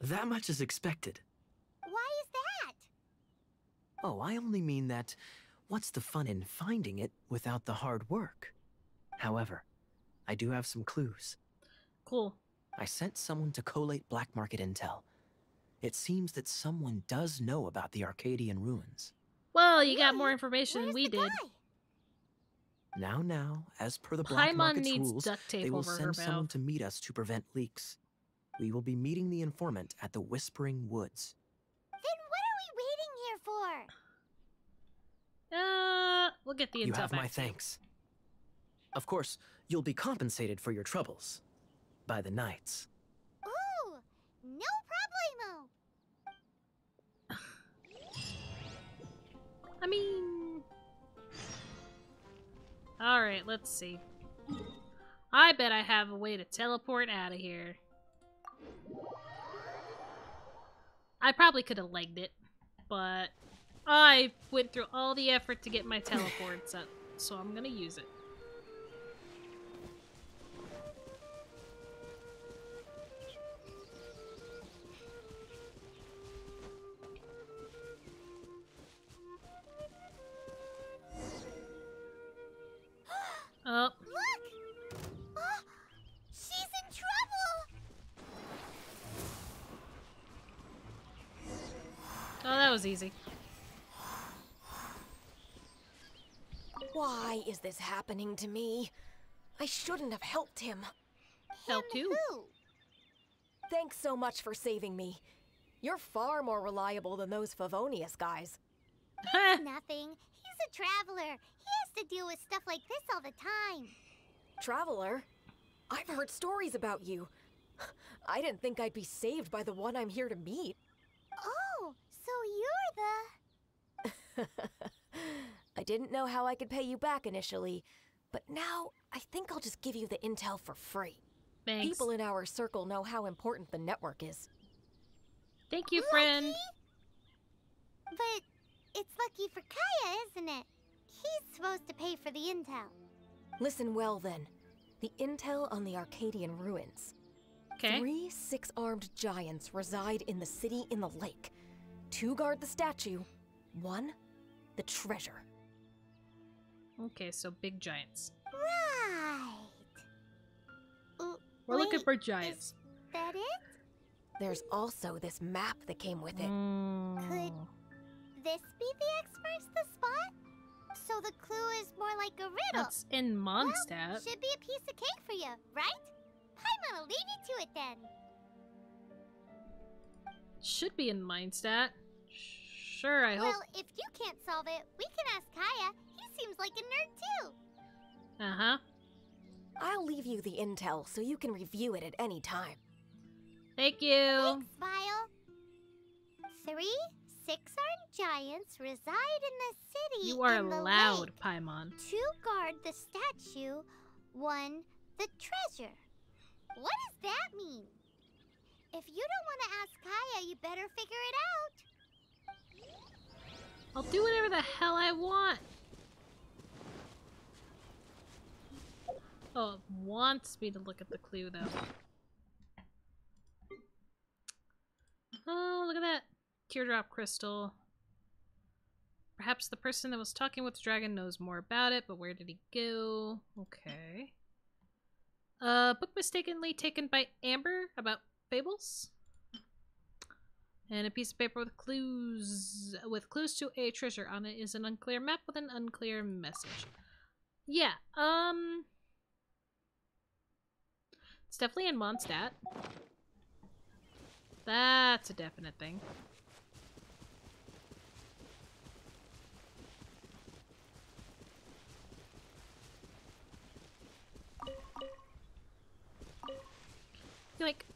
[SPEAKER 3] That much is expected.
[SPEAKER 4] Why is that?
[SPEAKER 3] Oh, I only mean that what's the fun in finding it without the hard work? However, I do have some clues.
[SPEAKER 1] Cool.
[SPEAKER 3] I sent someone to collate black market intel. It seems that someone does know about the Arcadian ruins.
[SPEAKER 1] Well, you got more
[SPEAKER 4] Really?
[SPEAKER 1] information than we did.
[SPEAKER 4] guy?
[SPEAKER 3] Now, now, as per the black
[SPEAKER 1] Paimon
[SPEAKER 3] market's
[SPEAKER 1] needs
[SPEAKER 3] rules,
[SPEAKER 1] duct tape
[SPEAKER 3] they will send someone
[SPEAKER 1] mouth.
[SPEAKER 3] to meet us to prevent leaks. We will be meeting the informant at the Whispering Woods.
[SPEAKER 4] Then what are we waiting here for?
[SPEAKER 1] Uh, we'll get the intel
[SPEAKER 3] You have
[SPEAKER 1] back
[SPEAKER 3] my thanks. Of course, you'll be compensated for your troubles by the knights.
[SPEAKER 4] Ooh, no problemo.
[SPEAKER 1] I mean... Alright, let's see. I bet I have a way to teleport out of here. I probably could have legged it, but I went through all the effort to get my teleports up, so I'm gonna use it. Oh. Look! Oh, she's in trouble! Oh, that was easy.
[SPEAKER 7] Why is this happening to me? I shouldn't have helped him.
[SPEAKER 4] Helped
[SPEAKER 1] you?
[SPEAKER 7] Thanks so much for saving me. You're far more reliable than those Favonius guys.
[SPEAKER 4] nothing. He's a traveler. He to deal with stuff like this all the time.
[SPEAKER 7] Traveler? I've heard stories about you. I didn't think I'd be saved by the one I'm here to meet.
[SPEAKER 4] Oh, so you're the...
[SPEAKER 7] I didn't know how I could pay you back initially, but now I think I'll just give you the intel for free.
[SPEAKER 1] Thanks.
[SPEAKER 7] People in our circle know how important the network is.
[SPEAKER 1] Thank you, friend.
[SPEAKER 4] Lucky? But it's lucky for Kaeya, isn't it? He's supposed to pay for the intel.
[SPEAKER 7] Listen well then. The intel on the Arcadian ruins.
[SPEAKER 1] Okay.
[SPEAKER 7] Three six armed giants reside in the city in the lake. Two guard the statue, one, the treasure.
[SPEAKER 1] Okay, so big giants.
[SPEAKER 4] Right.
[SPEAKER 1] We're looking for giants.
[SPEAKER 4] Is that it?
[SPEAKER 7] There's also this map that came with it.
[SPEAKER 1] Mm.
[SPEAKER 4] This be the X-Marks the spot? So the clue is more like a riddle.
[SPEAKER 1] That's in Mondstadt.
[SPEAKER 4] Should be a piece of cake for you, right? Paimon will leave you to it then.
[SPEAKER 1] Should be in Mondstadt. Sure, I hope.
[SPEAKER 4] Well, if you can't solve it, we can ask Kaeya. He seems like a nerd too.
[SPEAKER 1] Uh huh.
[SPEAKER 7] I'll leave you the intel so you can review it at any time.
[SPEAKER 1] Thank you.
[SPEAKER 4] Thanks, Vile. Three six-armed giants reside in the city.
[SPEAKER 1] You are loud,
[SPEAKER 4] lake.
[SPEAKER 1] Paimon.
[SPEAKER 4] Two guard the statue, one the treasure. What does that mean? If you don't want to ask Kaeya, you better figure it out.
[SPEAKER 1] I'll do whatever the hell I want. Oh, it wants me to look at the clue though. Oh, look at that. Teardrop crystal. Perhaps the person that was talking with the dragon knows more about it, but where did he go? Okay. Uh, book mistakenly taken by Amber about fables. And a piece of paper with clues with clues to a treasure on it is an unclear map with an unclear message. Yeah, um It's definitely in Mondstadt. That's a definite thing. Like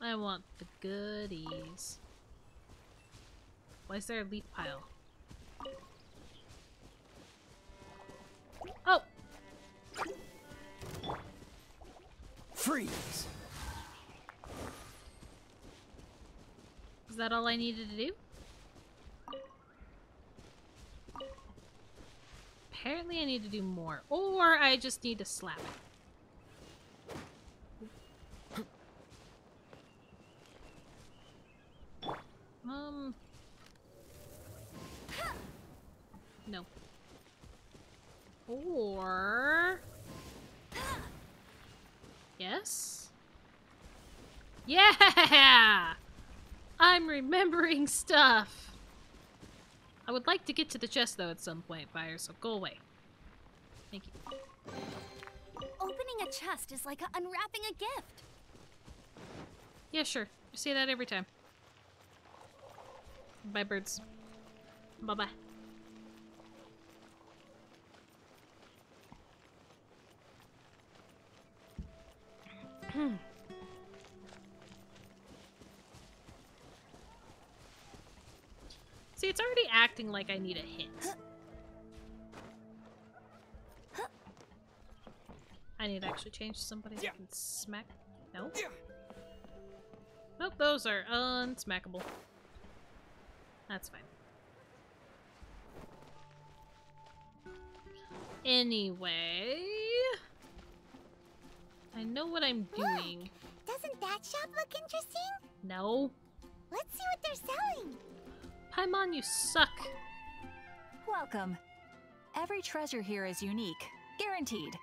[SPEAKER 1] I want the goodies. Why is there a leaf pile? Oh!
[SPEAKER 3] Freeze!
[SPEAKER 1] Is that all I needed to do? Apparently I need to do more. Or I just need to slap it. Um... No. Or... Yes? Yeah! I'm remembering stuff! I would like to get to the chest, though, at some point, Fire, so go away. Thank you.
[SPEAKER 2] Opening a chest is like unwrapping a gift.
[SPEAKER 1] Yeah, sure. You say that every time. Bye, birds. Bye-bye. See, it's already acting like I need a hit. I need to actually change to somebody I can smack. No? Nope, those are unsmackable. That's fine. Anyway... I know what I'm doing.
[SPEAKER 4] Doesn't that shop look interesting?
[SPEAKER 1] No.
[SPEAKER 4] Let's see what they're selling.
[SPEAKER 1] Paimon, you suck.
[SPEAKER 2] Welcome. Every treasure here is unique, guaranteed.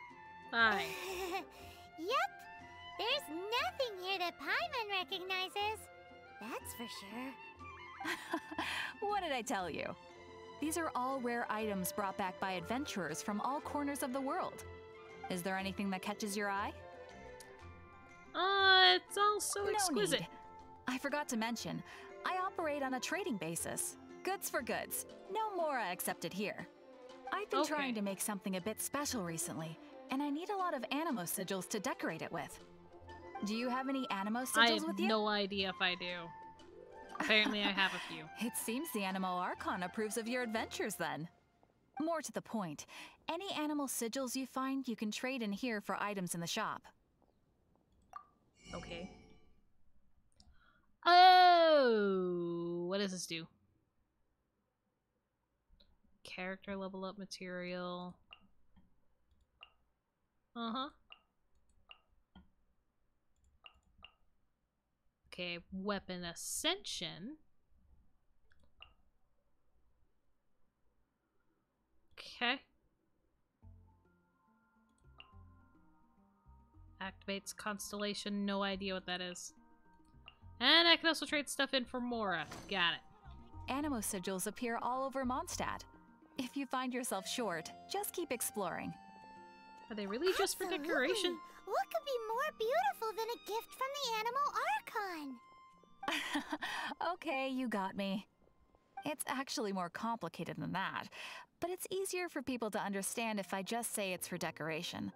[SPEAKER 1] Hi.
[SPEAKER 4] yep. There's nothing here that Paimon recognizes. That's for sure.
[SPEAKER 2] what did I tell you? These are all rare items brought back by adventurers from all corners of the world. Is there anything that catches your eye?
[SPEAKER 1] Uh, it's all so
[SPEAKER 2] no
[SPEAKER 1] exquisite.
[SPEAKER 2] need. I forgot to mention, I operate on a trading basis. Goods for goods. No Mora accepted here. I've been
[SPEAKER 1] Okay.
[SPEAKER 2] trying to make something a bit special recently, and I need a lot of Anemo sigils to decorate it with. Do you have any Anemo sigils with you?
[SPEAKER 1] I have no idea if I do. Apparently, I have a few.
[SPEAKER 2] It seems the Anemo Archon approves of your adventures then. More to the point, any Anemo sigils you find you can trade in here for items in the shop.
[SPEAKER 1] Okay. Oh, what does this do? Character level up material. Uh huh. Okay, weapon ascension. Okay. Activates constellation, no idea what that is. And I can also trade stuff in for Mora. Got it.
[SPEAKER 2] Anemo sigils appear all over Mondstadt. If you find yourself short, just keep exploring.
[SPEAKER 1] Are they really just for decoration?
[SPEAKER 4] What could be more beautiful than a gift from the Anemo Archon?
[SPEAKER 2] okay, you got me. It's actually more complicated than that, but it's easier for people to understand if I just say it's for decoration.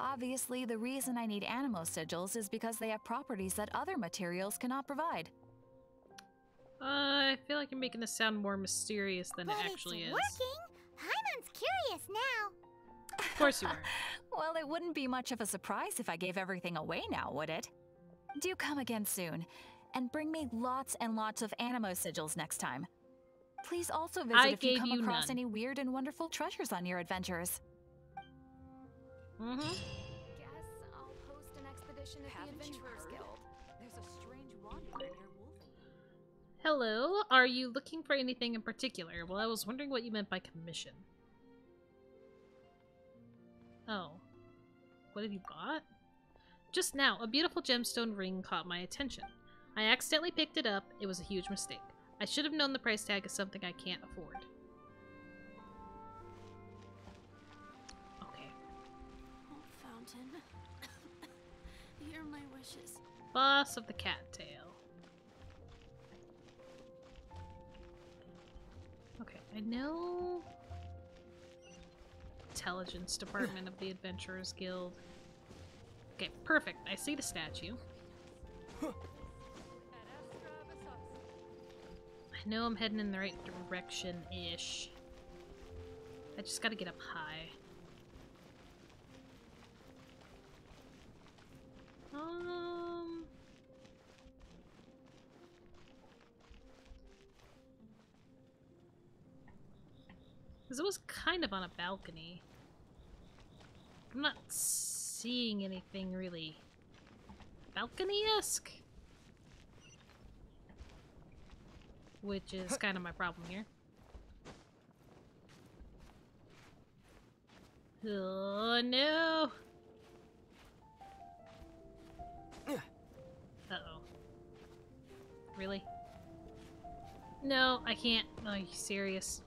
[SPEAKER 2] Obviously, the reason I need Anemo sigils is because they have properties that other materials cannot provide.
[SPEAKER 1] Uh, I feel like you're making this sound more mysterious than
[SPEAKER 4] but
[SPEAKER 1] it actually
[SPEAKER 4] it's
[SPEAKER 1] is.
[SPEAKER 4] working. Paimon's curious now.
[SPEAKER 1] Of course you are.
[SPEAKER 2] Well, it wouldn't be much of a surprise if I gave everything away now, would it? Do come again soon, and bring me lots and lots of Anemo sigils next time. Please also visit
[SPEAKER 1] I
[SPEAKER 2] if you come
[SPEAKER 1] you
[SPEAKER 2] across
[SPEAKER 1] none.
[SPEAKER 2] any weird and wonderful treasures on your adventures.
[SPEAKER 1] Mm-hmm.
[SPEAKER 7] Guess I'll post an expedition at the Adventurers Guild. There's a strange wanderer near Wolf.
[SPEAKER 1] Hello, are you looking for anything in particular? Well, I was wondering what you meant by commission. Oh. What have you bought? Just now, a beautiful gemstone ring caught my attention. I accidentally picked it up. It was a huge mistake. I should have known the price tag is something I can't afford. Boss of the cattail. Okay, I know. Intelligence Department of the Adventurers Guild. Okay, perfect. I see the statue. I know I'm heading in the right direction ish. I just gotta get up high. Because it was kind of on a balcony. I'm not seeing anything really balcony esque. Which is kind of my problem here. Oh no! Uh oh. Really? No, I can't. Are you serious?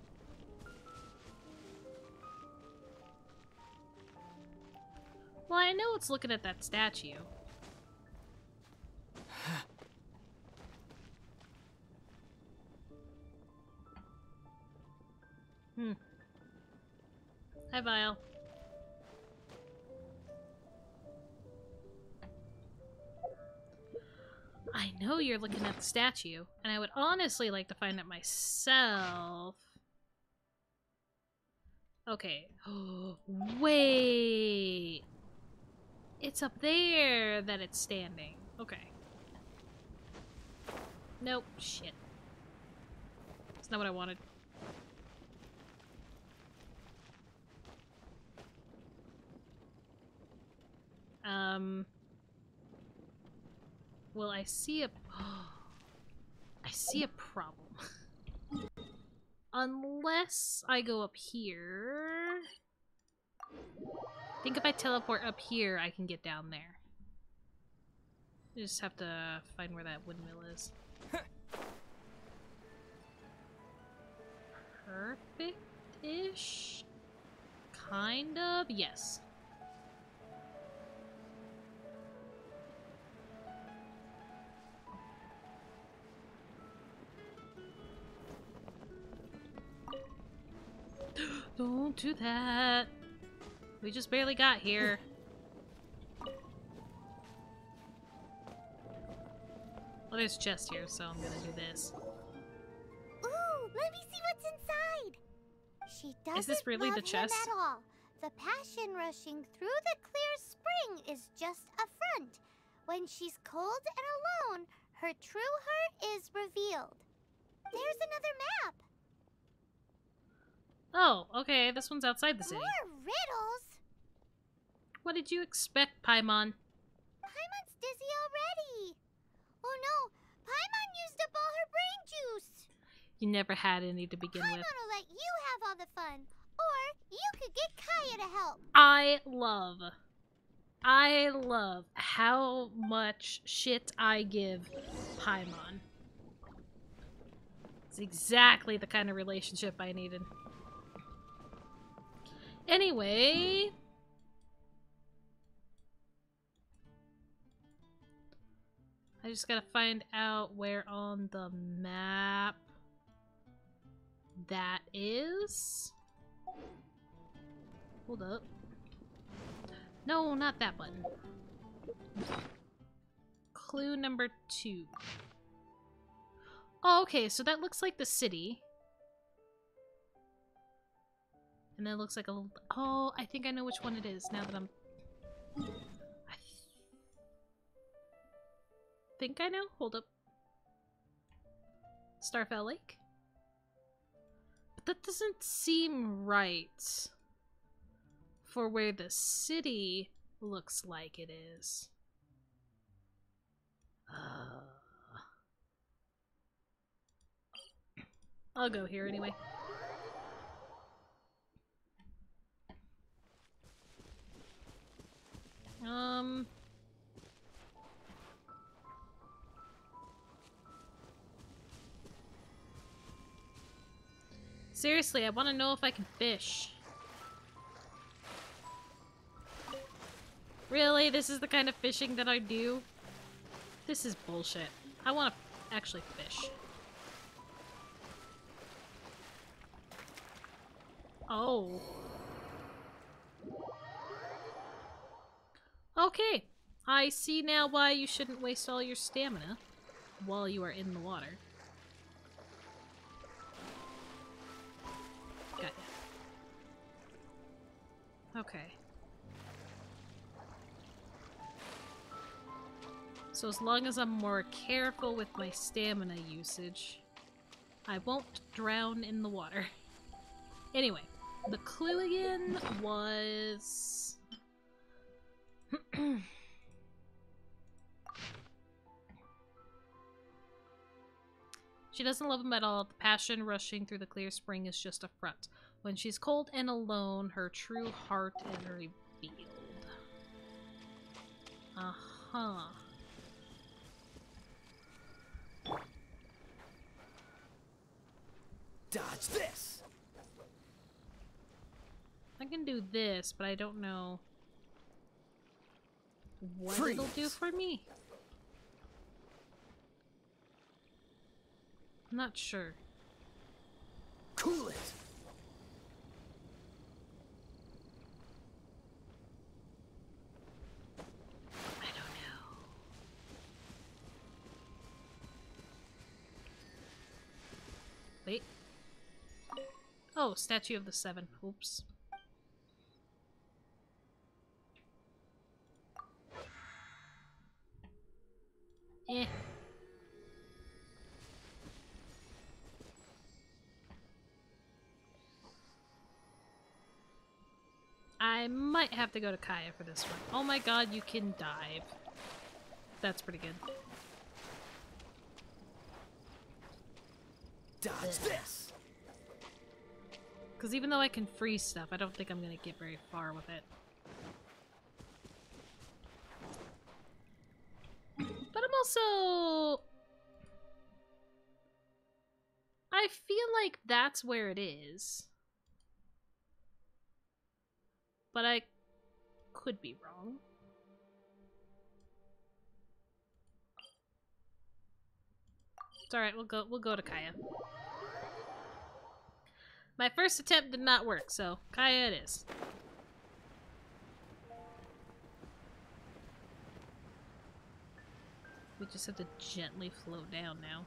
[SPEAKER 1] Well, I know it's looking at that statue. Hmm. Hi, Vile. I know you're looking at the statue, and I would honestly like to find it myself. Okay. Wait. It's up there that it's standing. Okay. Nope. Shit. It's not what I wanted. Um. Well, I see a. I see a problem. Unless I go up here. I think if I teleport up here, I can get down there. I just have to find where that windmill is. Perfect-ish? Kind of? Yes. Don't do that. We just barely got here. Well, there's a chest here, so I'm gonna do this.
[SPEAKER 4] Ooh, let me see what's inside. She doesn't
[SPEAKER 1] Is this really
[SPEAKER 4] love
[SPEAKER 1] the chest?
[SPEAKER 4] at all. The passion rushing through the clear spring is just a front. When she's cold and alone, her true heart is revealed. There's another map.
[SPEAKER 1] Oh, okay, this one's outside the city.
[SPEAKER 4] More riddles.
[SPEAKER 1] What did you expect, Paimon?
[SPEAKER 4] Paimon's dizzy already. Oh no, Paimon used up all her brain juice.
[SPEAKER 1] You never had any to begin
[SPEAKER 4] Paimon
[SPEAKER 1] with.
[SPEAKER 4] will let you have all the fun. Or you could get Kaeya to help.
[SPEAKER 1] I love, I love how much shit I give Paimon. It's exactly the kind of relationship I needed. Anyway. I just gotta find out where on the map that is. Hold up. No, not that button. Clue number two. Oh, okay, so that looks like the city. And that looks like a. Oh, I think I know which one it is now that I'm... think I know? Hold up. Starfell Lake? But that doesn't seem right for where the city looks like it is. Uh, I'll go here anyway. Um. Seriously, I want to know if I can fish. Really? This is the kind of fishing that I do? This is bullshit. I want to actually fish. Oh. Okay. I see now why you shouldn't waste all your stamina while you are in the water. Okay. So as long as I'm more careful with my stamina usage, I won't drown in the water. Anyway, the clue again was... she doesn't love him at all. The passion rushing through the clear spring is just a front. When she's cold and alone, her true heart is revealed. Uh-huh.
[SPEAKER 3] Dodge this!
[SPEAKER 1] I can do this, but I don't know what it'll do for me. I'm not sure.
[SPEAKER 3] Cool it!
[SPEAKER 1] I don't know. Wait. Oh, Statue of the Seven. Oops. Eh. I might have to go to Kaeya for this one. Oh my god, you can dive. That's pretty good.
[SPEAKER 3] Dodge this!
[SPEAKER 1] Because even though I can freeze stuff, I don't think I'm going to get very far with it. But I'm also... I feel like that's where it is. But I could be wrong. It's alright, we'll go we'll go to Kaeya. My first attempt did not work, so Kaeya it is. We just have to gently float down now.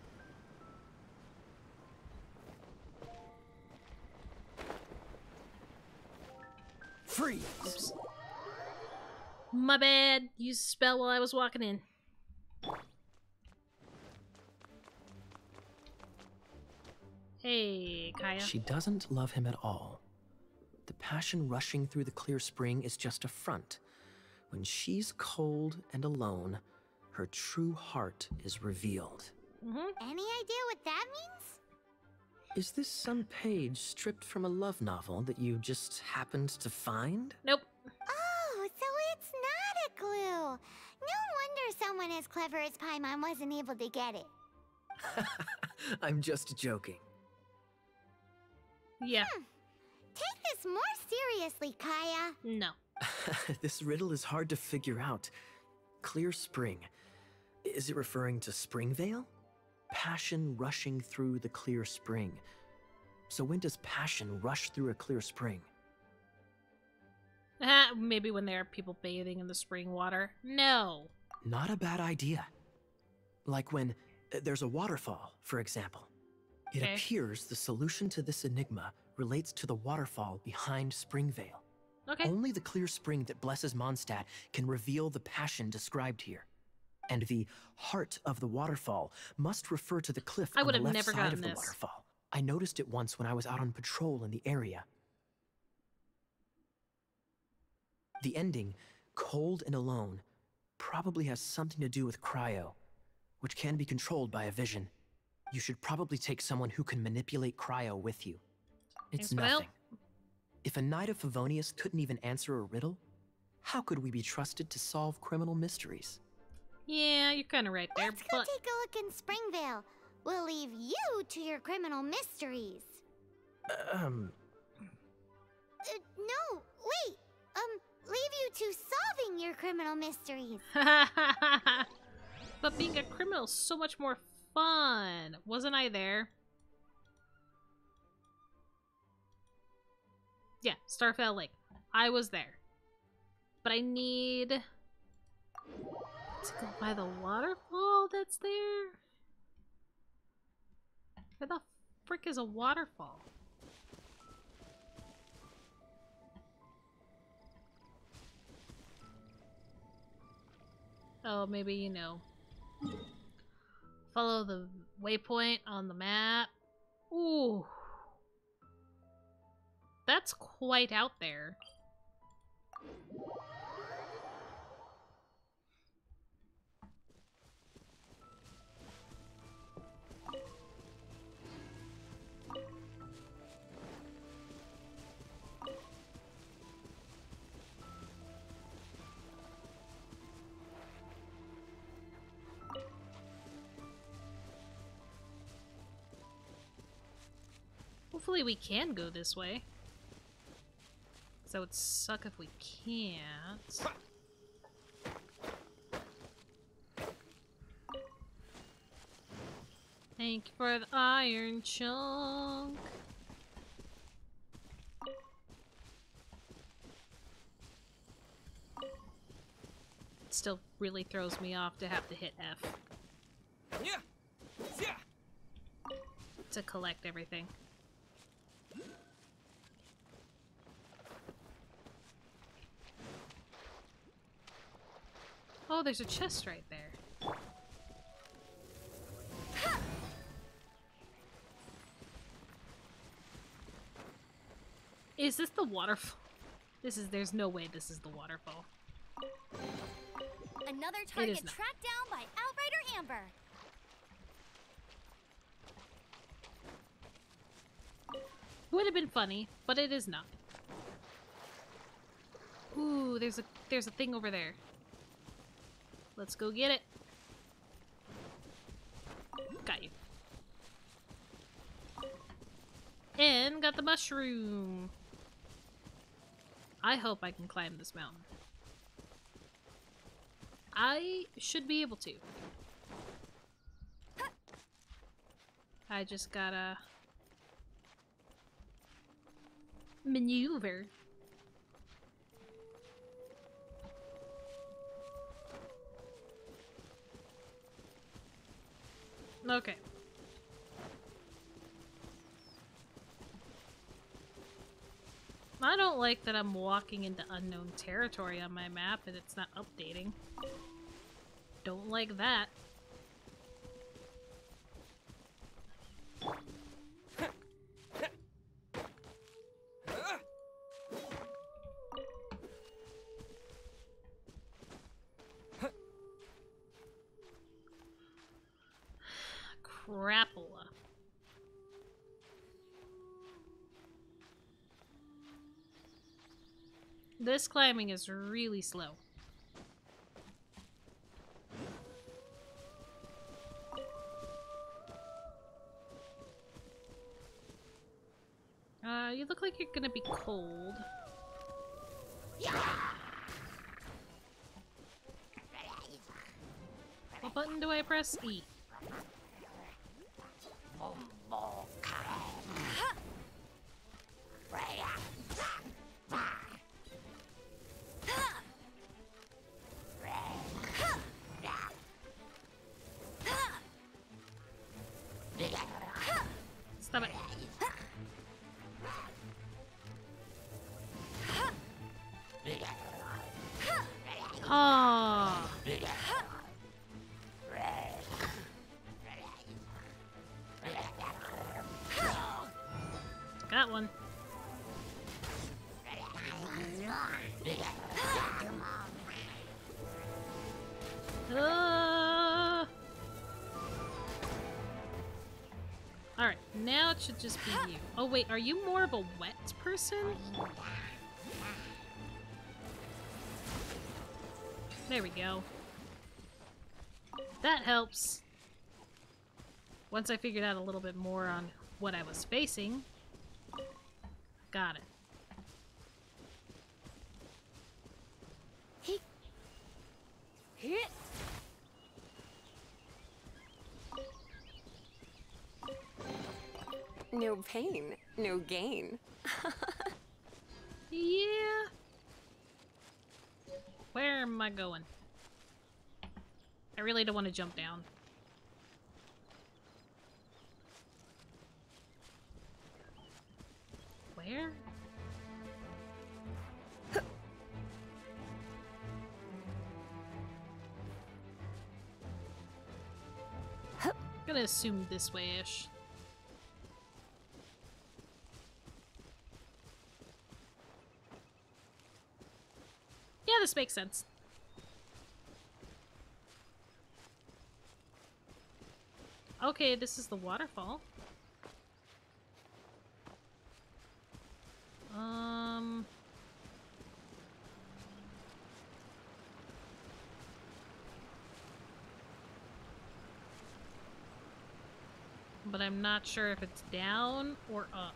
[SPEAKER 3] Freeze!
[SPEAKER 1] Oops. My bad. Used a spell while I was walking in. Hey, Kaeya.
[SPEAKER 3] She doesn't love him at all. The passion rushing through the clear spring is just a front. When she's cold and alone, her true heart is revealed.
[SPEAKER 1] Mm -hmm.
[SPEAKER 4] Any idea what that means?
[SPEAKER 3] Is this some page stripped from a love novel that you just happened to find?
[SPEAKER 1] Nope.
[SPEAKER 4] Oh, so it's not a clue. No wonder someone as clever as Paimon wasn't able to get it.
[SPEAKER 3] I'm just joking.
[SPEAKER 1] Yeah.
[SPEAKER 4] Take this more seriously, Kaeya.
[SPEAKER 1] No.
[SPEAKER 3] this riddle is hard to figure out. Clear spring. Is it referring to Springvale? Passion rushing through the clear spring. So when does passion rush through a clear spring?
[SPEAKER 1] Ah, Maybe when there are people bathing in the spring water. No.
[SPEAKER 3] Not a bad idea. Like when uh, there's a waterfall, for example. It
[SPEAKER 1] Okay.
[SPEAKER 3] appears the solution to this enigma relates to the waterfall behind Springvale.
[SPEAKER 1] Okay.
[SPEAKER 3] Only the clear spring that blesses Mondstadt can reveal the passion described here. And the heart of the waterfall must refer to the cliff
[SPEAKER 1] I
[SPEAKER 3] on the
[SPEAKER 1] have
[SPEAKER 3] left
[SPEAKER 1] never
[SPEAKER 3] side of the
[SPEAKER 1] this.
[SPEAKER 3] waterfall. I noticed it once when I was out on patrol in the area. The ending, cold and alone, probably has something to do with cryo, which can be controlled by a vision. You should probably take someone who can manipulate cryo with you. It's
[SPEAKER 1] Thanks for the
[SPEAKER 3] nothing. If a knight of Favonius couldn't even answer a riddle, how could we be trusted to solve criminal mysteries?
[SPEAKER 1] Yeah, you're kind of right there,
[SPEAKER 4] Let's go
[SPEAKER 1] but
[SPEAKER 4] take a look in Springvale. We'll leave you to your criminal mysteries.
[SPEAKER 3] Um,
[SPEAKER 4] Uh, no, wait. Um, leave you to solving your criminal mysteries.
[SPEAKER 1] but being a criminal is so much more fun. Wasn't I there? Yeah, Starfell Lake. I was there. But I need to go by the waterfall that's there. Where the frick is a waterfall? Oh, maybe you know. Follow the waypoint on the map. Ooh. That's quite out there. Hopefully we can go this way. So it would suck if we can't. Thank you for the iron chunk. It still really throws me off to have to hit F Yeah. Yeah. to collect everything. Oh, there's a chest right there. Is this the waterfall? This is. There's no way this is the waterfall.
[SPEAKER 4] Another
[SPEAKER 1] is
[SPEAKER 4] target
[SPEAKER 1] not.
[SPEAKER 4] tracked down by Outrider Amber.
[SPEAKER 1] Would have been funny, but it is not. Ooh, there's a there's a thing over there. Let's go get it. Got you. And got the mushroom. I hope I can climb this mountain. I should be able to. I just gotta maneuver. Okay. I don't like that I'm walking into unknown territory on my map and it's not updating. Don't like that. This climbing is really slow. Uh, you look like you're gonna be cold. What button do I press? E. now it should just be you. Oh wait, are you more of a wet person? There we go. That helps. Once I figured out a little bit more on what I was facing. Got it.
[SPEAKER 8] No pain, no gain.
[SPEAKER 1] Yeah. Where am I going? I really don't want to jump down. Where? I'm gonna assume this way-ish. This makes sense. Okay, this is the waterfall. Um... But I'm not sure if it's down or up.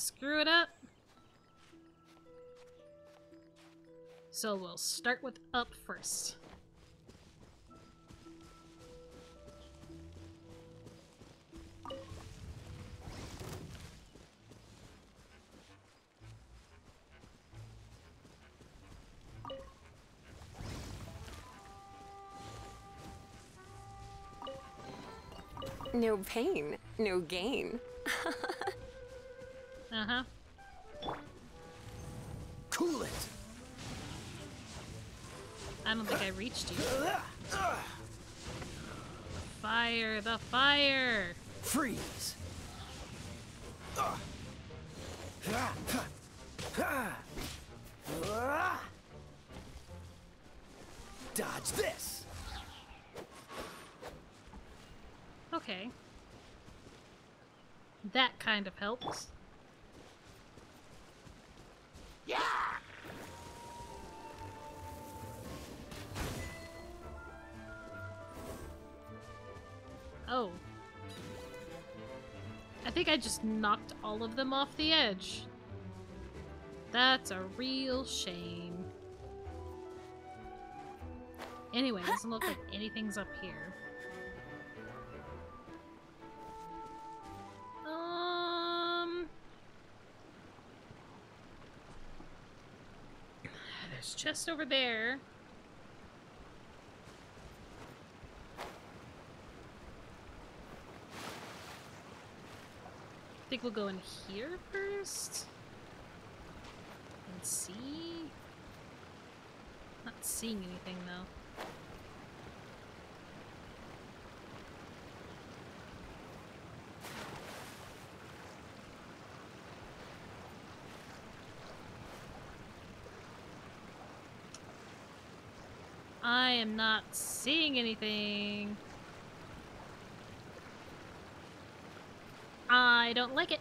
[SPEAKER 1] Screw it up. So we'll start with up first.
[SPEAKER 8] No pain, no gain.
[SPEAKER 1] Uh-huh.
[SPEAKER 3] Cool it!
[SPEAKER 1] I don't think I reached you. Fire, the fire!
[SPEAKER 3] Freeze! Dodge this!
[SPEAKER 1] Okay. That kind of helps. Yeah! Oh. I think I just knocked all of them off the edge. That's a real shame. Anyway, doesn't look like anything's up here. There's chest over there. I think we'll go in here first. And see. Not seeing anything though. I am not seeing anything. I don't like it.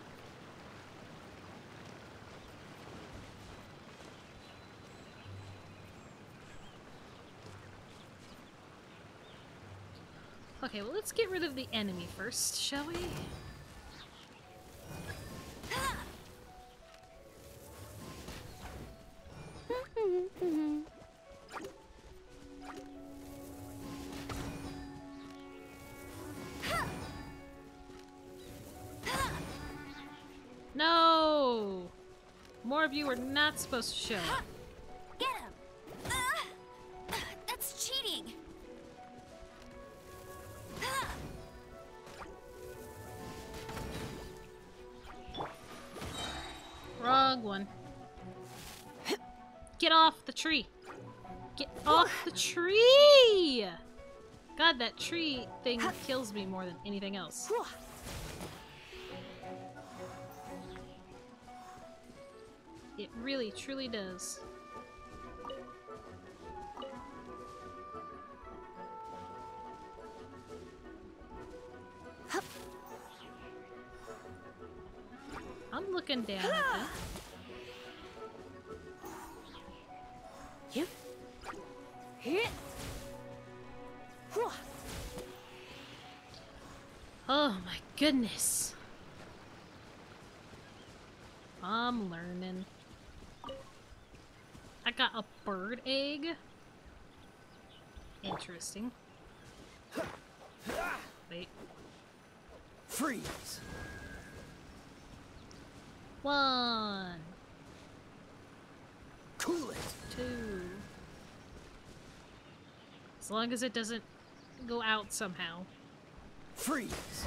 [SPEAKER 1] Okay, well let's get rid of the enemy first, shall we? Supposed to show.
[SPEAKER 4] Get him! Uh, that's cheating!
[SPEAKER 1] Wrong one. Get off the tree! Get off the tree! God, that tree thing kills me more than anything else. It really, truly does. I'm looking down at them.
[SPEAKER 7] Yep. Hit.
[SPEAKER 1] Oh my goodness. I'm learning. I got a bird egg. Interesting. Wait.
[SPEAKER 3] Freeze!
[SPEAKER 1] One,
[SPEAKER 3] Cool it!
[SPEAKER 1] two. As long as it doesn't go out somehow.
[SPEAKER 3] Freeze!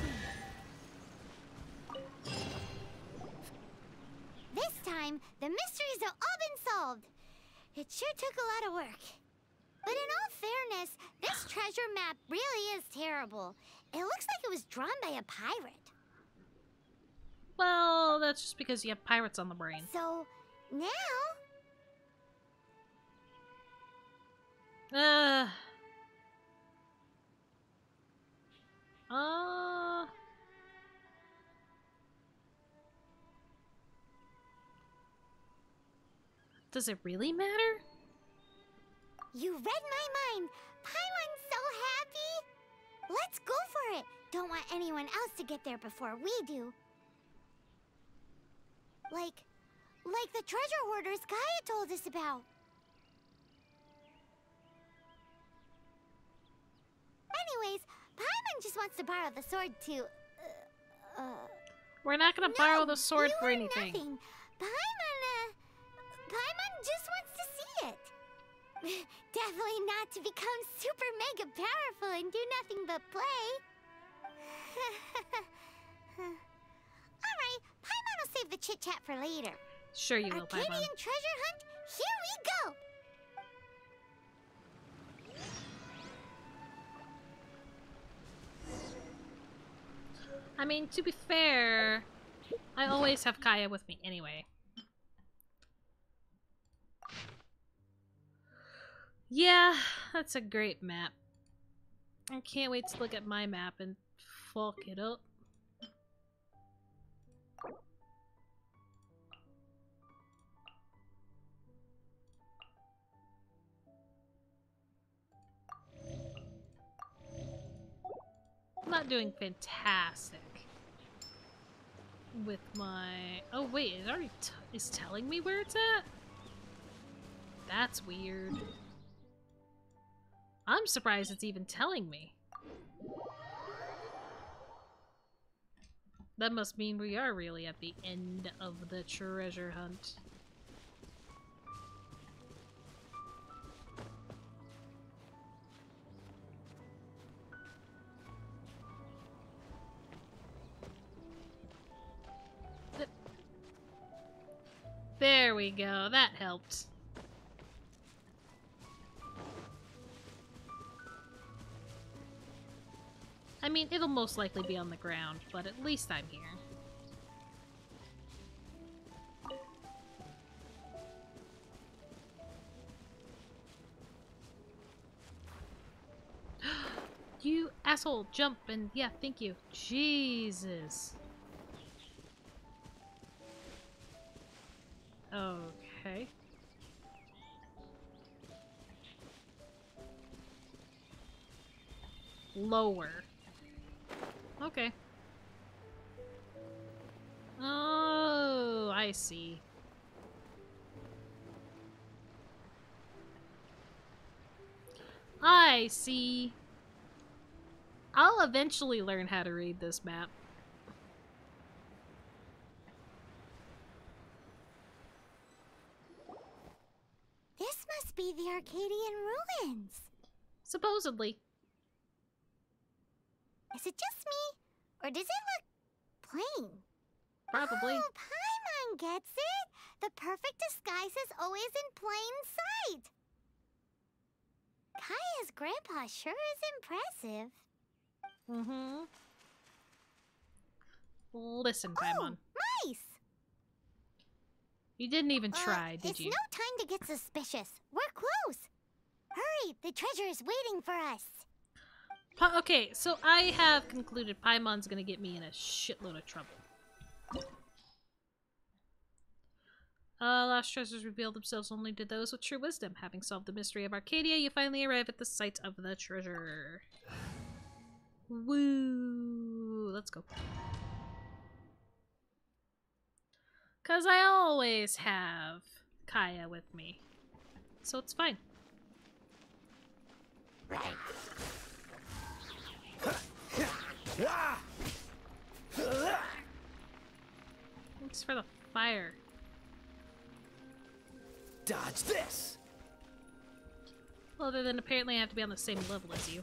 [SPEAKER 4] This time, the mysteries have all been solved. It sure took a lot of work. But in all fairness, this treasure map really is terrible. It looks like it was drawn by a pirate.
[SPEAKER 1] Well, that's just because you have pirates on the brain.
[SPEAKER 4] So, now,
[SPEAKER 1] Uh. Uh. Does it really matter?
[SPEAKER 4] you read my mind. Paimon's so happy. Let's go for it. Don't want anyone else to get there before we do. Like, like the treasure hoarders Kaeya told us about. Anyways, Paimon just wants to borrow the sword to, uh, uh
[SPEAKER 1] We're not gonna
[SPEAKER 4] no,
[SPEAKER 1] borrow the sword for anything.
[SPEAKER 4] Nothing. Paimon, uh, Paimon just wants to see it. Definitely not to become super mega powerful and do nothing but play. Alright, Paimon will save the chit chat for later.
[SPEAKER 1] Sure you will,
[SPEAKER 4] Arcadian
[SPEAKER 1] Paimon.
[SPEAKER 4] treasure hunt, here we go!
[SPEAKER 1] I mean, to be fair, I always have Kaeya with me anyway. Yeah, that's a great map. I can't wait to look at my map and fuck it up. I'm not doing fantastic. with my... Oh, wait, it already is telling me where it's at? That's weird. I'm surprised it's even telling me. That must mean we are really at the end of the treasure hunt. There we go, that helped. I mean, it'll most likely be on the ground, but at least I'm here. you asshole, jump and yeah, thank you. Jesus. Okay. Lower. Okay. Oh, I see. I see. I'll eventually learn how to read this map.
[SPEAKER 4] This must be the Arcadian ruins.
[SPEAKER 1] Supposedly.
[SPEAKER 4] Is it just me? Or does it look plain?
[SPEAKER 1] Probably.
[SPEAKER 4] Oh, Paimon gets it. The perfect disguise is always in plain sight. Kaeya's grandpa sure is impressive.
[SPEAKER 1] Mm-hmm. Listen, Paimon.
[SPEAKER 4] Oh, mice!
[SPEAKER 1] You didn't even
[SPEAKER 4] Uh,
[SPEAKER 1] try, did
[SPEAKER 4] it's
[SPEAKER 1] you?
[SPEAKER 4] no time to get suspicious. We're close. Hurry, the treasure is waiting for us.
[SPEAKER 1] Pa- okay, so I have concluded Paimon's gonna get me in a shitload of trouble. Uh, lost treasures reveal themselves only to those with true wisdom. Having solved the mystery of Arcadia, you finally arrive at the site of the treasure. Woo! Let's go. Cause I always have Kaeya with me. So it's fine. Thanks for the fire.
[SPEAKER 3] Dodge this!
[SPEAKER 1] Other than apparently I have to be on the same level as you.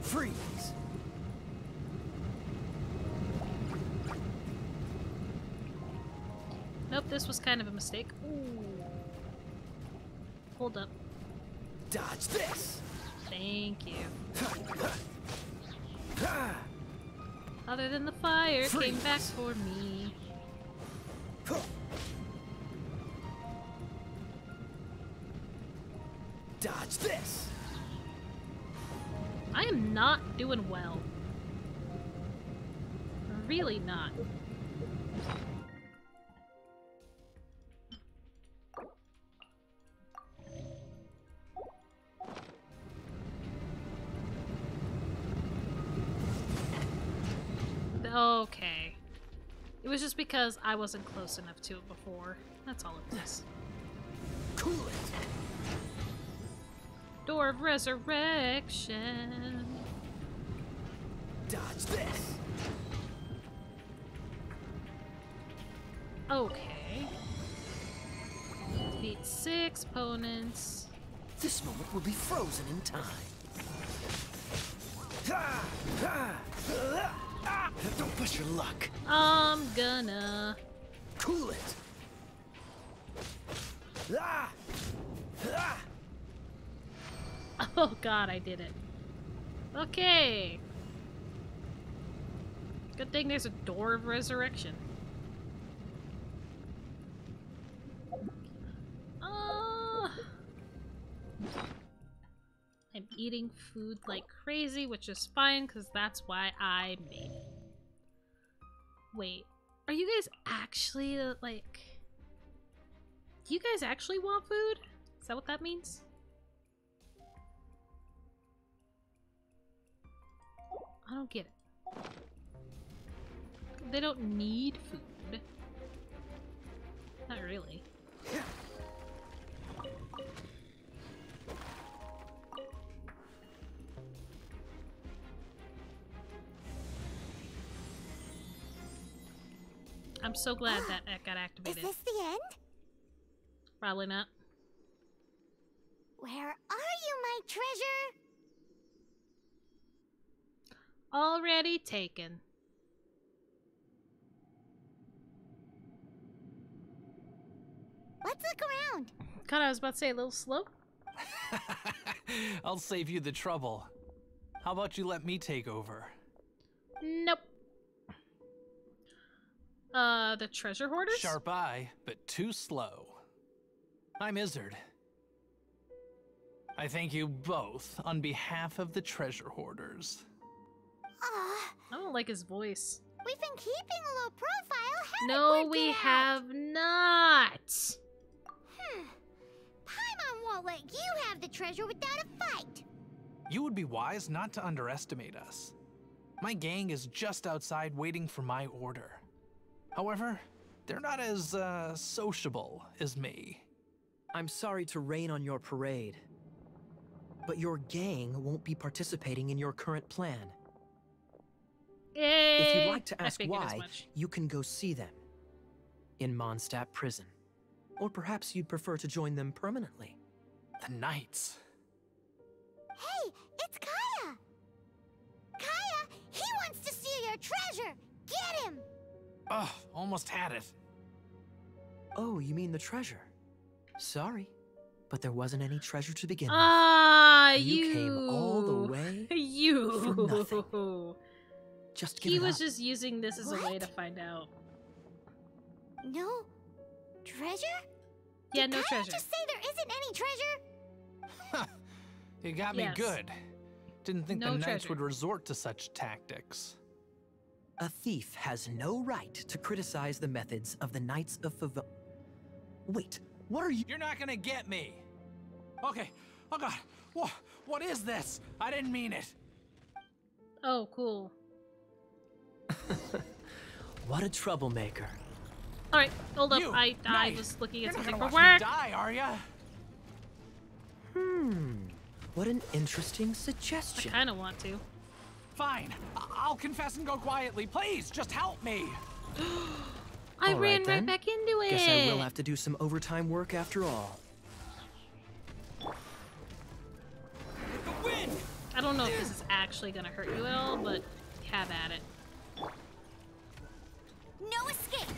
[SPEAKER 3] Freeze!
[SPEAKER 1] Nope, this was kind of a mistake. Ooh. Hold up.
[SPEAKER 3] Dodge this!
[SPEAKER 1] Thank you. Other than the fire, it came back for me.
[SPEAKER 3] Dodge this!
[SPEAKER 1] I am not doing well. Really not. Okay. It was just because I wasn't close enough to it before. That's all it was.
[SPEAKER 3] Cool it!
[SPEAKER 1] Door of Resurrection.
[SPEAKER 3] Dodge this!
[SPEAKER 1] Okay. Defeat six opponents.
[SPEAKER 3] This moment will be frozen in time. Don't your luck.
[SPEAKER 1] I'm gonna.
[SPEAKER 3] Cool it. Ah, ah.
[SPEAKER 1] Oh god, I did it. Okay. Good thing there's a door of resurrection. Uh, I'm eating food like crazy, which is fine because that's why I made it. Wait, are you guys actually, like... You guys actually want food? Is that what that means? I don't get it. They don't need food. Not really. I'm so glad that that got activated.
[SPEAKER 4] Is this the end?
[SPEAKER 1] Probably not.
[SPEAKER 4] Where are you, my treasure?
[SPEAKER 1] Already taken.
[SPEAKER 4] Let's look around.
[SPEAKER 1] God, I was about to say a little slow.
[SPEAKER 9] I'll save you the trouble. How about you let me take over?
[SPEAKER 1] Nope. Uh, the treasure hoarders?
[SPEAKER 9] Sharp eye, but too slow. I'm Izzard. I thank you both on behalf of the treasure hoarders.
[SPEAKER 4] Aw,
[SPEAKER 1] I don't like his voice.
[SPEAKER 4] we've been keeping a low profile. How
[SPEAKER 1] No,
[SPEAKER 4] did word
[SPEAKER 1] we have not.
[SPEAKER 4] Hmm. Paimon won't let you have the treasure without a fight.
[SPEAKER 9] You would be wise not to underestimate us. My gang is just outside waiting for my order. However, they're not as uh, sociable as me.
[SPEAKER 3] I'm sorry to rain on your parade, but your gang won't be participating in your current plan. If you'd like to ask why, you can go see them in Mondstadt prison. Or perhaps you'd prefer to join them permanently.
[SPEAKER 9] The Knights.
[SPEAKER 4] Hey, it's Kaeya. Kaeya, he wants to steal your treasure. Get him.
[SPEAKER 9] Ugh, almost had it.
[SPEAKER 3] Oh, you mean the treasure? Sorry, but there wasn't any treasure to begin
[SPEAKER 1] Ah,
[SPEAKER 3] with.
[SPEAKER 1] you.
[SPEAKER 3] You came all the way
[SPEAKER 1] You.
[SPEAKER 3] for nothing. Just give
[SPEAKER 1] He
[SPEAKER 3] it
[SPEAKER 1] was
[SPEAKER 3] up.
[SPEAKER 1] just using this as a way to find out.
[SPEAKER 4] No treasure?
[SPEAKER 1] Yeah,
[SPEAKER 4] Did
[SPEAKER 1] no
[SPEAKER 4] Kaeya
[SPEAKER 1] treasure.
[SPEAKER 4] just say there isn't any treasure?
[SPEAKER 9] You got me
[SPEAKER 1] Yes.
[SPEAKER 9] good. Didn't think
[SPEAKER 1] No
[SPEAKER 9] the Knights
[SPEAKER 1] treasure.
[SPEAKER 9] would resort to such tactics.
[SPEAKER 3] A thief has no right to criticize the methods of the Knights of Favon. Wait, what are you?
[SPEAKER 9] You're not gonna get me. Okay. Oh god. What? What is this? I didn't mean it.
[SPEAKER 1] Oh, cool.
[SPEAKER 3] What a troublemaker.
[SPEAKER 1] All right, hold up.
[SPEAKER 9] You,
[SPEAKER 1] I I
[SPEAKER 9] Knight,
[SPEAKER 1] was looking
[SPEAKER 9] You're
[SPEAKER 1] at
[SPEAKER 9] not
[SPEAKER 1] something
[SPEAKER 9] gonna
[SPEAKER 1] for
[SPEAKER 9] watch
[SPEAKER 1] work.
[SPEAKER 9] die, are ya?
[SPEAKER 3] Hmm. What an interesting suggestion.
[SPEAKER 1] I kind of want to.
[SPEAKER 9] Fine. I- I'll confess and go quietly. Please, just help me.
[SPEAKER 1] I
[SPEAKER 3] All right,
[SPEAKER 1] ran right
[SPEAKER 3] then.
[SPEAKER 1] back into it.
[SPEAKER 3] Guess I will have to do some overtime work after all.
[SPEAKER 9] The wind.
[SPEAKER 1] I don't know if this is actually gonna hurt you at all, but have at it.
[SPEAKER 4] No escape.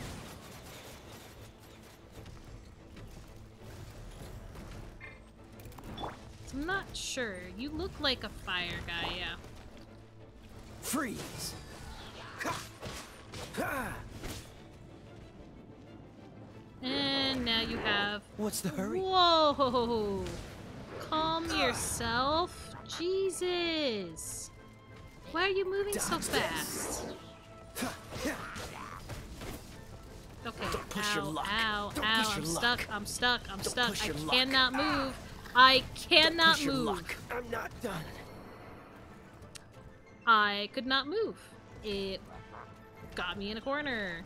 [SPEAKER 1] I'm not sure. You look like a fire guy, yeah.
[SPEAKER 3] Freeze!
[SPEAKER 1] And now you have.
[SPEAKER 3] What's the hurry?
[SPEAKER 1] Whoa! Calm yourself. Jesus! Why are you moving so fast? Okay.
[SPEAKER 3] Don't push
[SPEAKER 1] ow,
[SPEAKER 3] your luck.
[SPEAKER 1] ow,
[SPEAKER 3] Don't
[SPEAKER 1] ow!
[SPEAKER 3] push
[SPEAKER 1] I'm
[SPEAKER 3] your
[SPEAKER 1] stuck.
[SPEAKER 3] luck.
[SPEAKER 1] I'm stuck. I'm
[SPEAKER 3] Don't
[SPEAKER 1] stuck. I
[SPEAKER 3] luck.
[SPEAKER 1] cannot move. I cannot move.
[SPEAKER 3] I'm not done.
[SPEAKER 1] I could not move. It got me in a corner.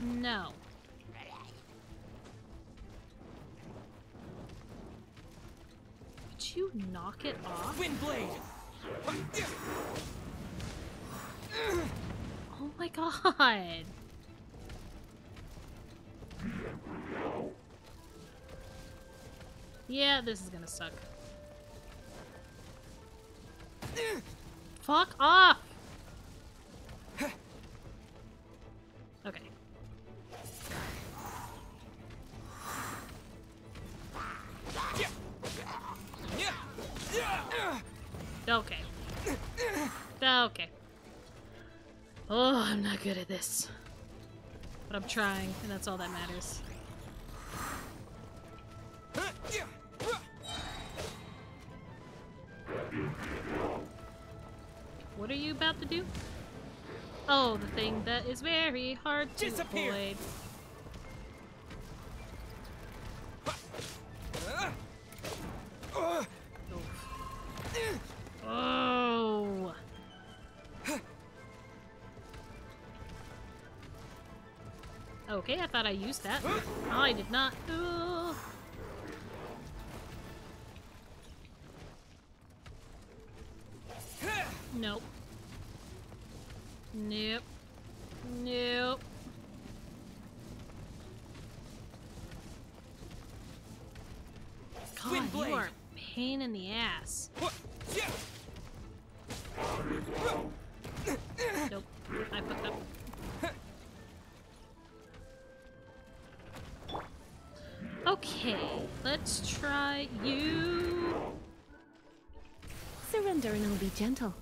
[SPEAKER 1] No. Did you knock it off?
[SPEAKER 9] Windblade.
[SPEAKER 1] Oh my god. Yeah, this is gonna suck. Fuck off! Okay. Okay. Oh, I'm not good at this. But I'm trying, and that's all that matters. What are you about to do? Oh, the thing that is very hard to
[SPEAKER 10] Disappear.
[SPEAKER 1] avoid. I thought I used that. Oh, I did not. Ugh.
[SPEAKER 11] Gentle.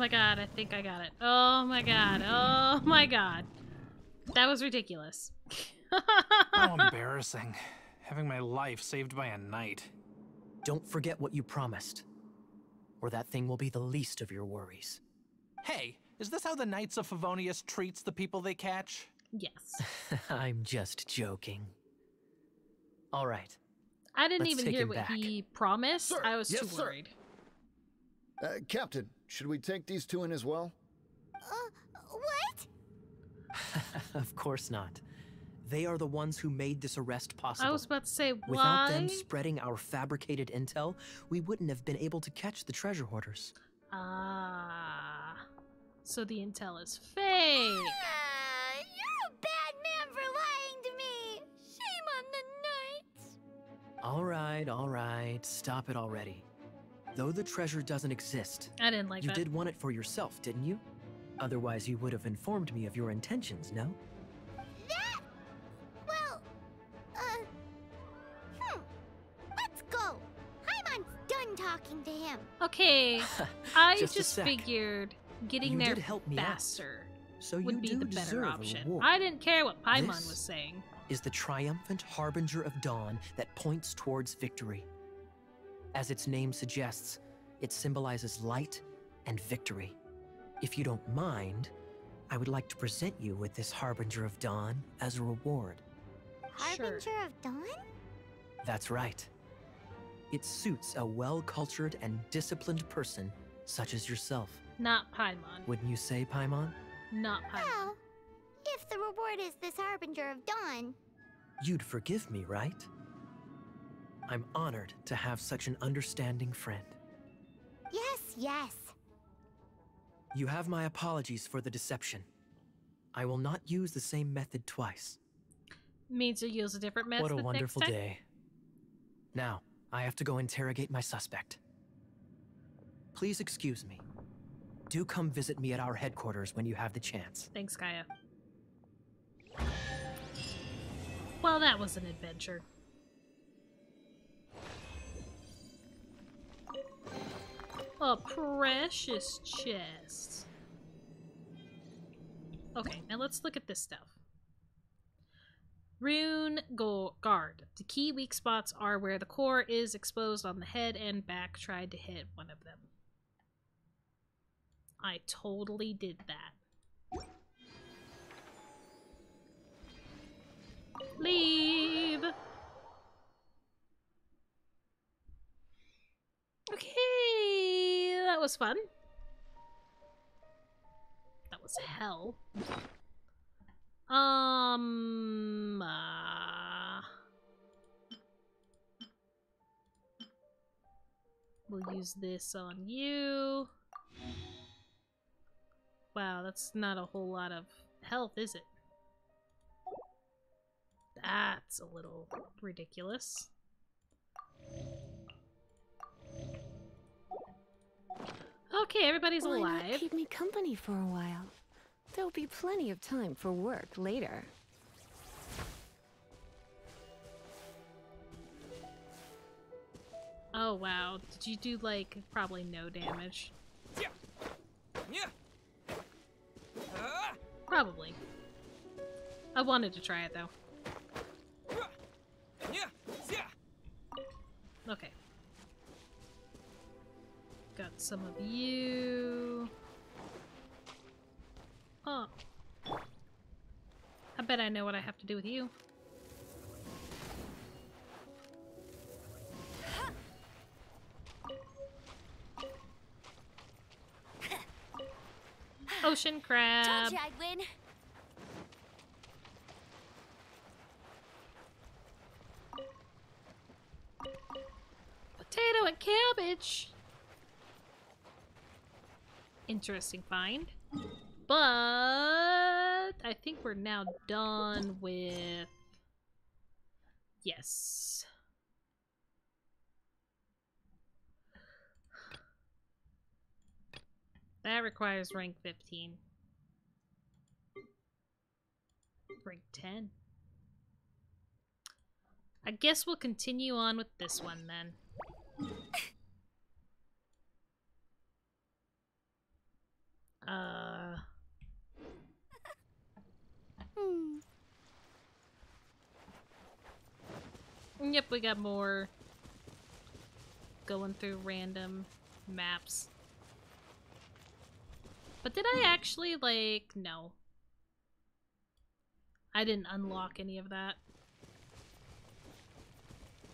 [SPEAKER 1] My god, I think I got it. Oh my god. Oh my god. That was ridiculous.
[SPEAKER 9] How embarrassing. Having my life saved by a knight.
[SPEAKER 3] Don't forget what you promised, or that thing will be the least of your worries.
[SPEAKER 9] Hey, is this how the Knights of Favonius treats the people they catch?
[SPEAKER 1] Yes.
[SPEAKER 3] I'm just joking. All right.
[SPEAKER 1] I didn't
[SPEAKER 3] Let's
[SPEAKER 1] even hear what
[SPEAKER 3] back.
[SPEAKER 1] he promised.
[SPEAKER 5] Sir,
[SPEAKER 1] I was
[SPEAKER 5] yes,
[SPEAKER 1] too
[SPEAKER 5] sir.
[SPEAKER 1] worried.
[SPEAKER 5] Uh, Captain, should we take these two in as well?
[SPEAKER 4] Uh, what?
[SPEAKER 3] of course not. They are the ones who made this arrest possible.
[SPEAKER 1] I was about to say, why?
[SPEAKER 3] Without them spreading our fabricated intel, we wouldn't have been able to catch the treasure hoarders.
[SPEAKER 1] Ah. So the intel is fake.
[SPEAKER 4] Uh, you're a bad man for lying to me. Shame on the knights.
[SPEAKER 3] All right, all right. Stop it already. Though the treasure doesn't exist,
[SPEAKER 1] I didn't like
[SPEAKER 3] you
[SPEAKER 1] that.
[SPEAKER 3] did want it for yourself, didn't you? Otherwise, you would have informed me of your intentions, no?
[SPEAKER 4] That? Well, uh, hmm. Let's go. Paimon's done talking to him.
[SPEAKER 1] Okay, I
[SPEAKER 3] Just
[SPEAKER 1] just,
[SPEAKER 3] a sec.
[SPEAKER 1] figured getting
[SPEAKER 3] You
[SPEAKER 1] there
[SPEAKER 3] did help me out,
[SPEAKER 1] faster
[SPEAKER 3] So you
[SPEAKER 1] would be
[SPEAKER 3] do
[SPEAKER 1] the better
[SPEAKER 3] deserve a
[SPEAKER 1] option. I didn't care what Paimon
[SPEAKER 3] This
[SPEAKER 1] was saying.
[SPEAKER 3] is the triumphant harbinger of dawn that points towards victory. As its name suggests, it symbolizes light and victory. If you don't mind, I would like to present you with this harbinger of dawn as a reward.
[SPEAKER 4] Harbinger of Dawn?
[SPEAKER 3] That's right. It suits a well cultured and disciplined person such as yourself.
[SPEAKER 1] Not Paimon.
[SPEAKER 3] Wouldn't you say, Paimon?
[SPEAKER 1] Not Paimon.
[SPEAKER 4] Well, if the reward is this Harbinger of Dawn,
[SPEAKER 3] You'd forgive me, right? I'm honored to have such an understanding friend.
[SPEAKER 4] yes, yes.
[SPEAKER 3] You have my apologies for the deception. I will not use the same method twice.
[SPEAKER 1] Means you'll use a different method
[SPEAKER 3] what a
[SPEAKER 1] next
[SPEAKER 3] wonderful
[SPEAKER 1] time?
[SPEAKER 3] day. Now, I have to go interrogate my suspect. Please excuse me. Do come visit me at our headquarters when you have the chance.
[SPEAKER 1] Thanks, Kaeya. Well, that was an adventure. A precious chest. Okay, now let's look at this stuff. Ruin Guard. The key weak spots are where the core is exposed on the head and back. Tried to hit one of them. I totally did that. Leave. Okay, that was fun. That was hell. Um. Uh, we'll use this on you. Wow, that's not a whole lot of health, is it? That's a little ridiculous. Okay, everybody's
[SPEAKER 11] Why
[SPEAKER 1] alive.
[SPEAKER 11] Not keep me company for a while. There'll be plenty of time for work later.
[SPEAKER 1] Oh wow, did you do like probably no damage? Probably. I wanted to try it though. Okay. Got some of you. Oh. I bet I know what I have to do with you. Ocean crab.
[SPEAKER 4] Told you I'd win.
[SPEAKER 1] Potato and cabbage. Interesting find. But I think we're now done with. Yes. That requires rank 15. Rank 10. I guess we'll continue on with this one then. Uh.
[SPEAKER 4] Hmm.
[SPEAKER 1] Yep, we got more going through random maps. But did I actually, like, no. I didn't unlock any of that.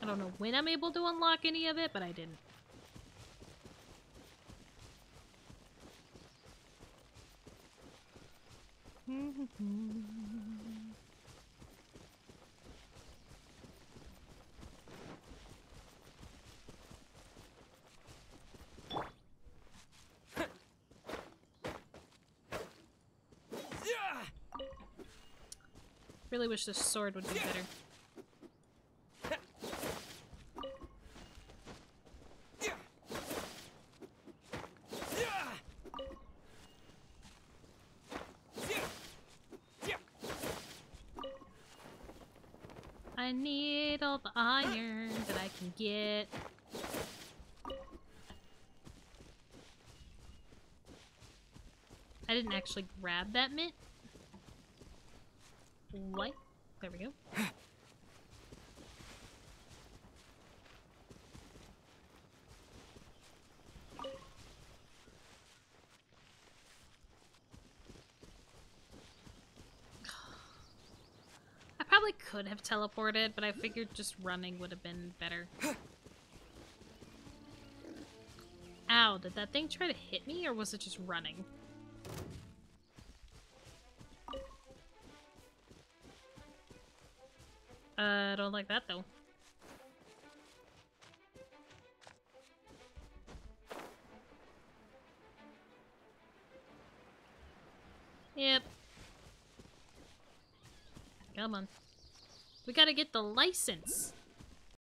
[SPEAKER 1] I don't know when I'm able to unlock any of it, but I didn't. Really wish this sword would be better. I need all the iron that I can get. I didn't actually grab that mint. What? There we go. Probably could have teleported, but I figured just running would have been better. Ow, did that thing try to hit me, or was it just running? Uh, I don't like that though. Yep. Come on. We gotta get the license.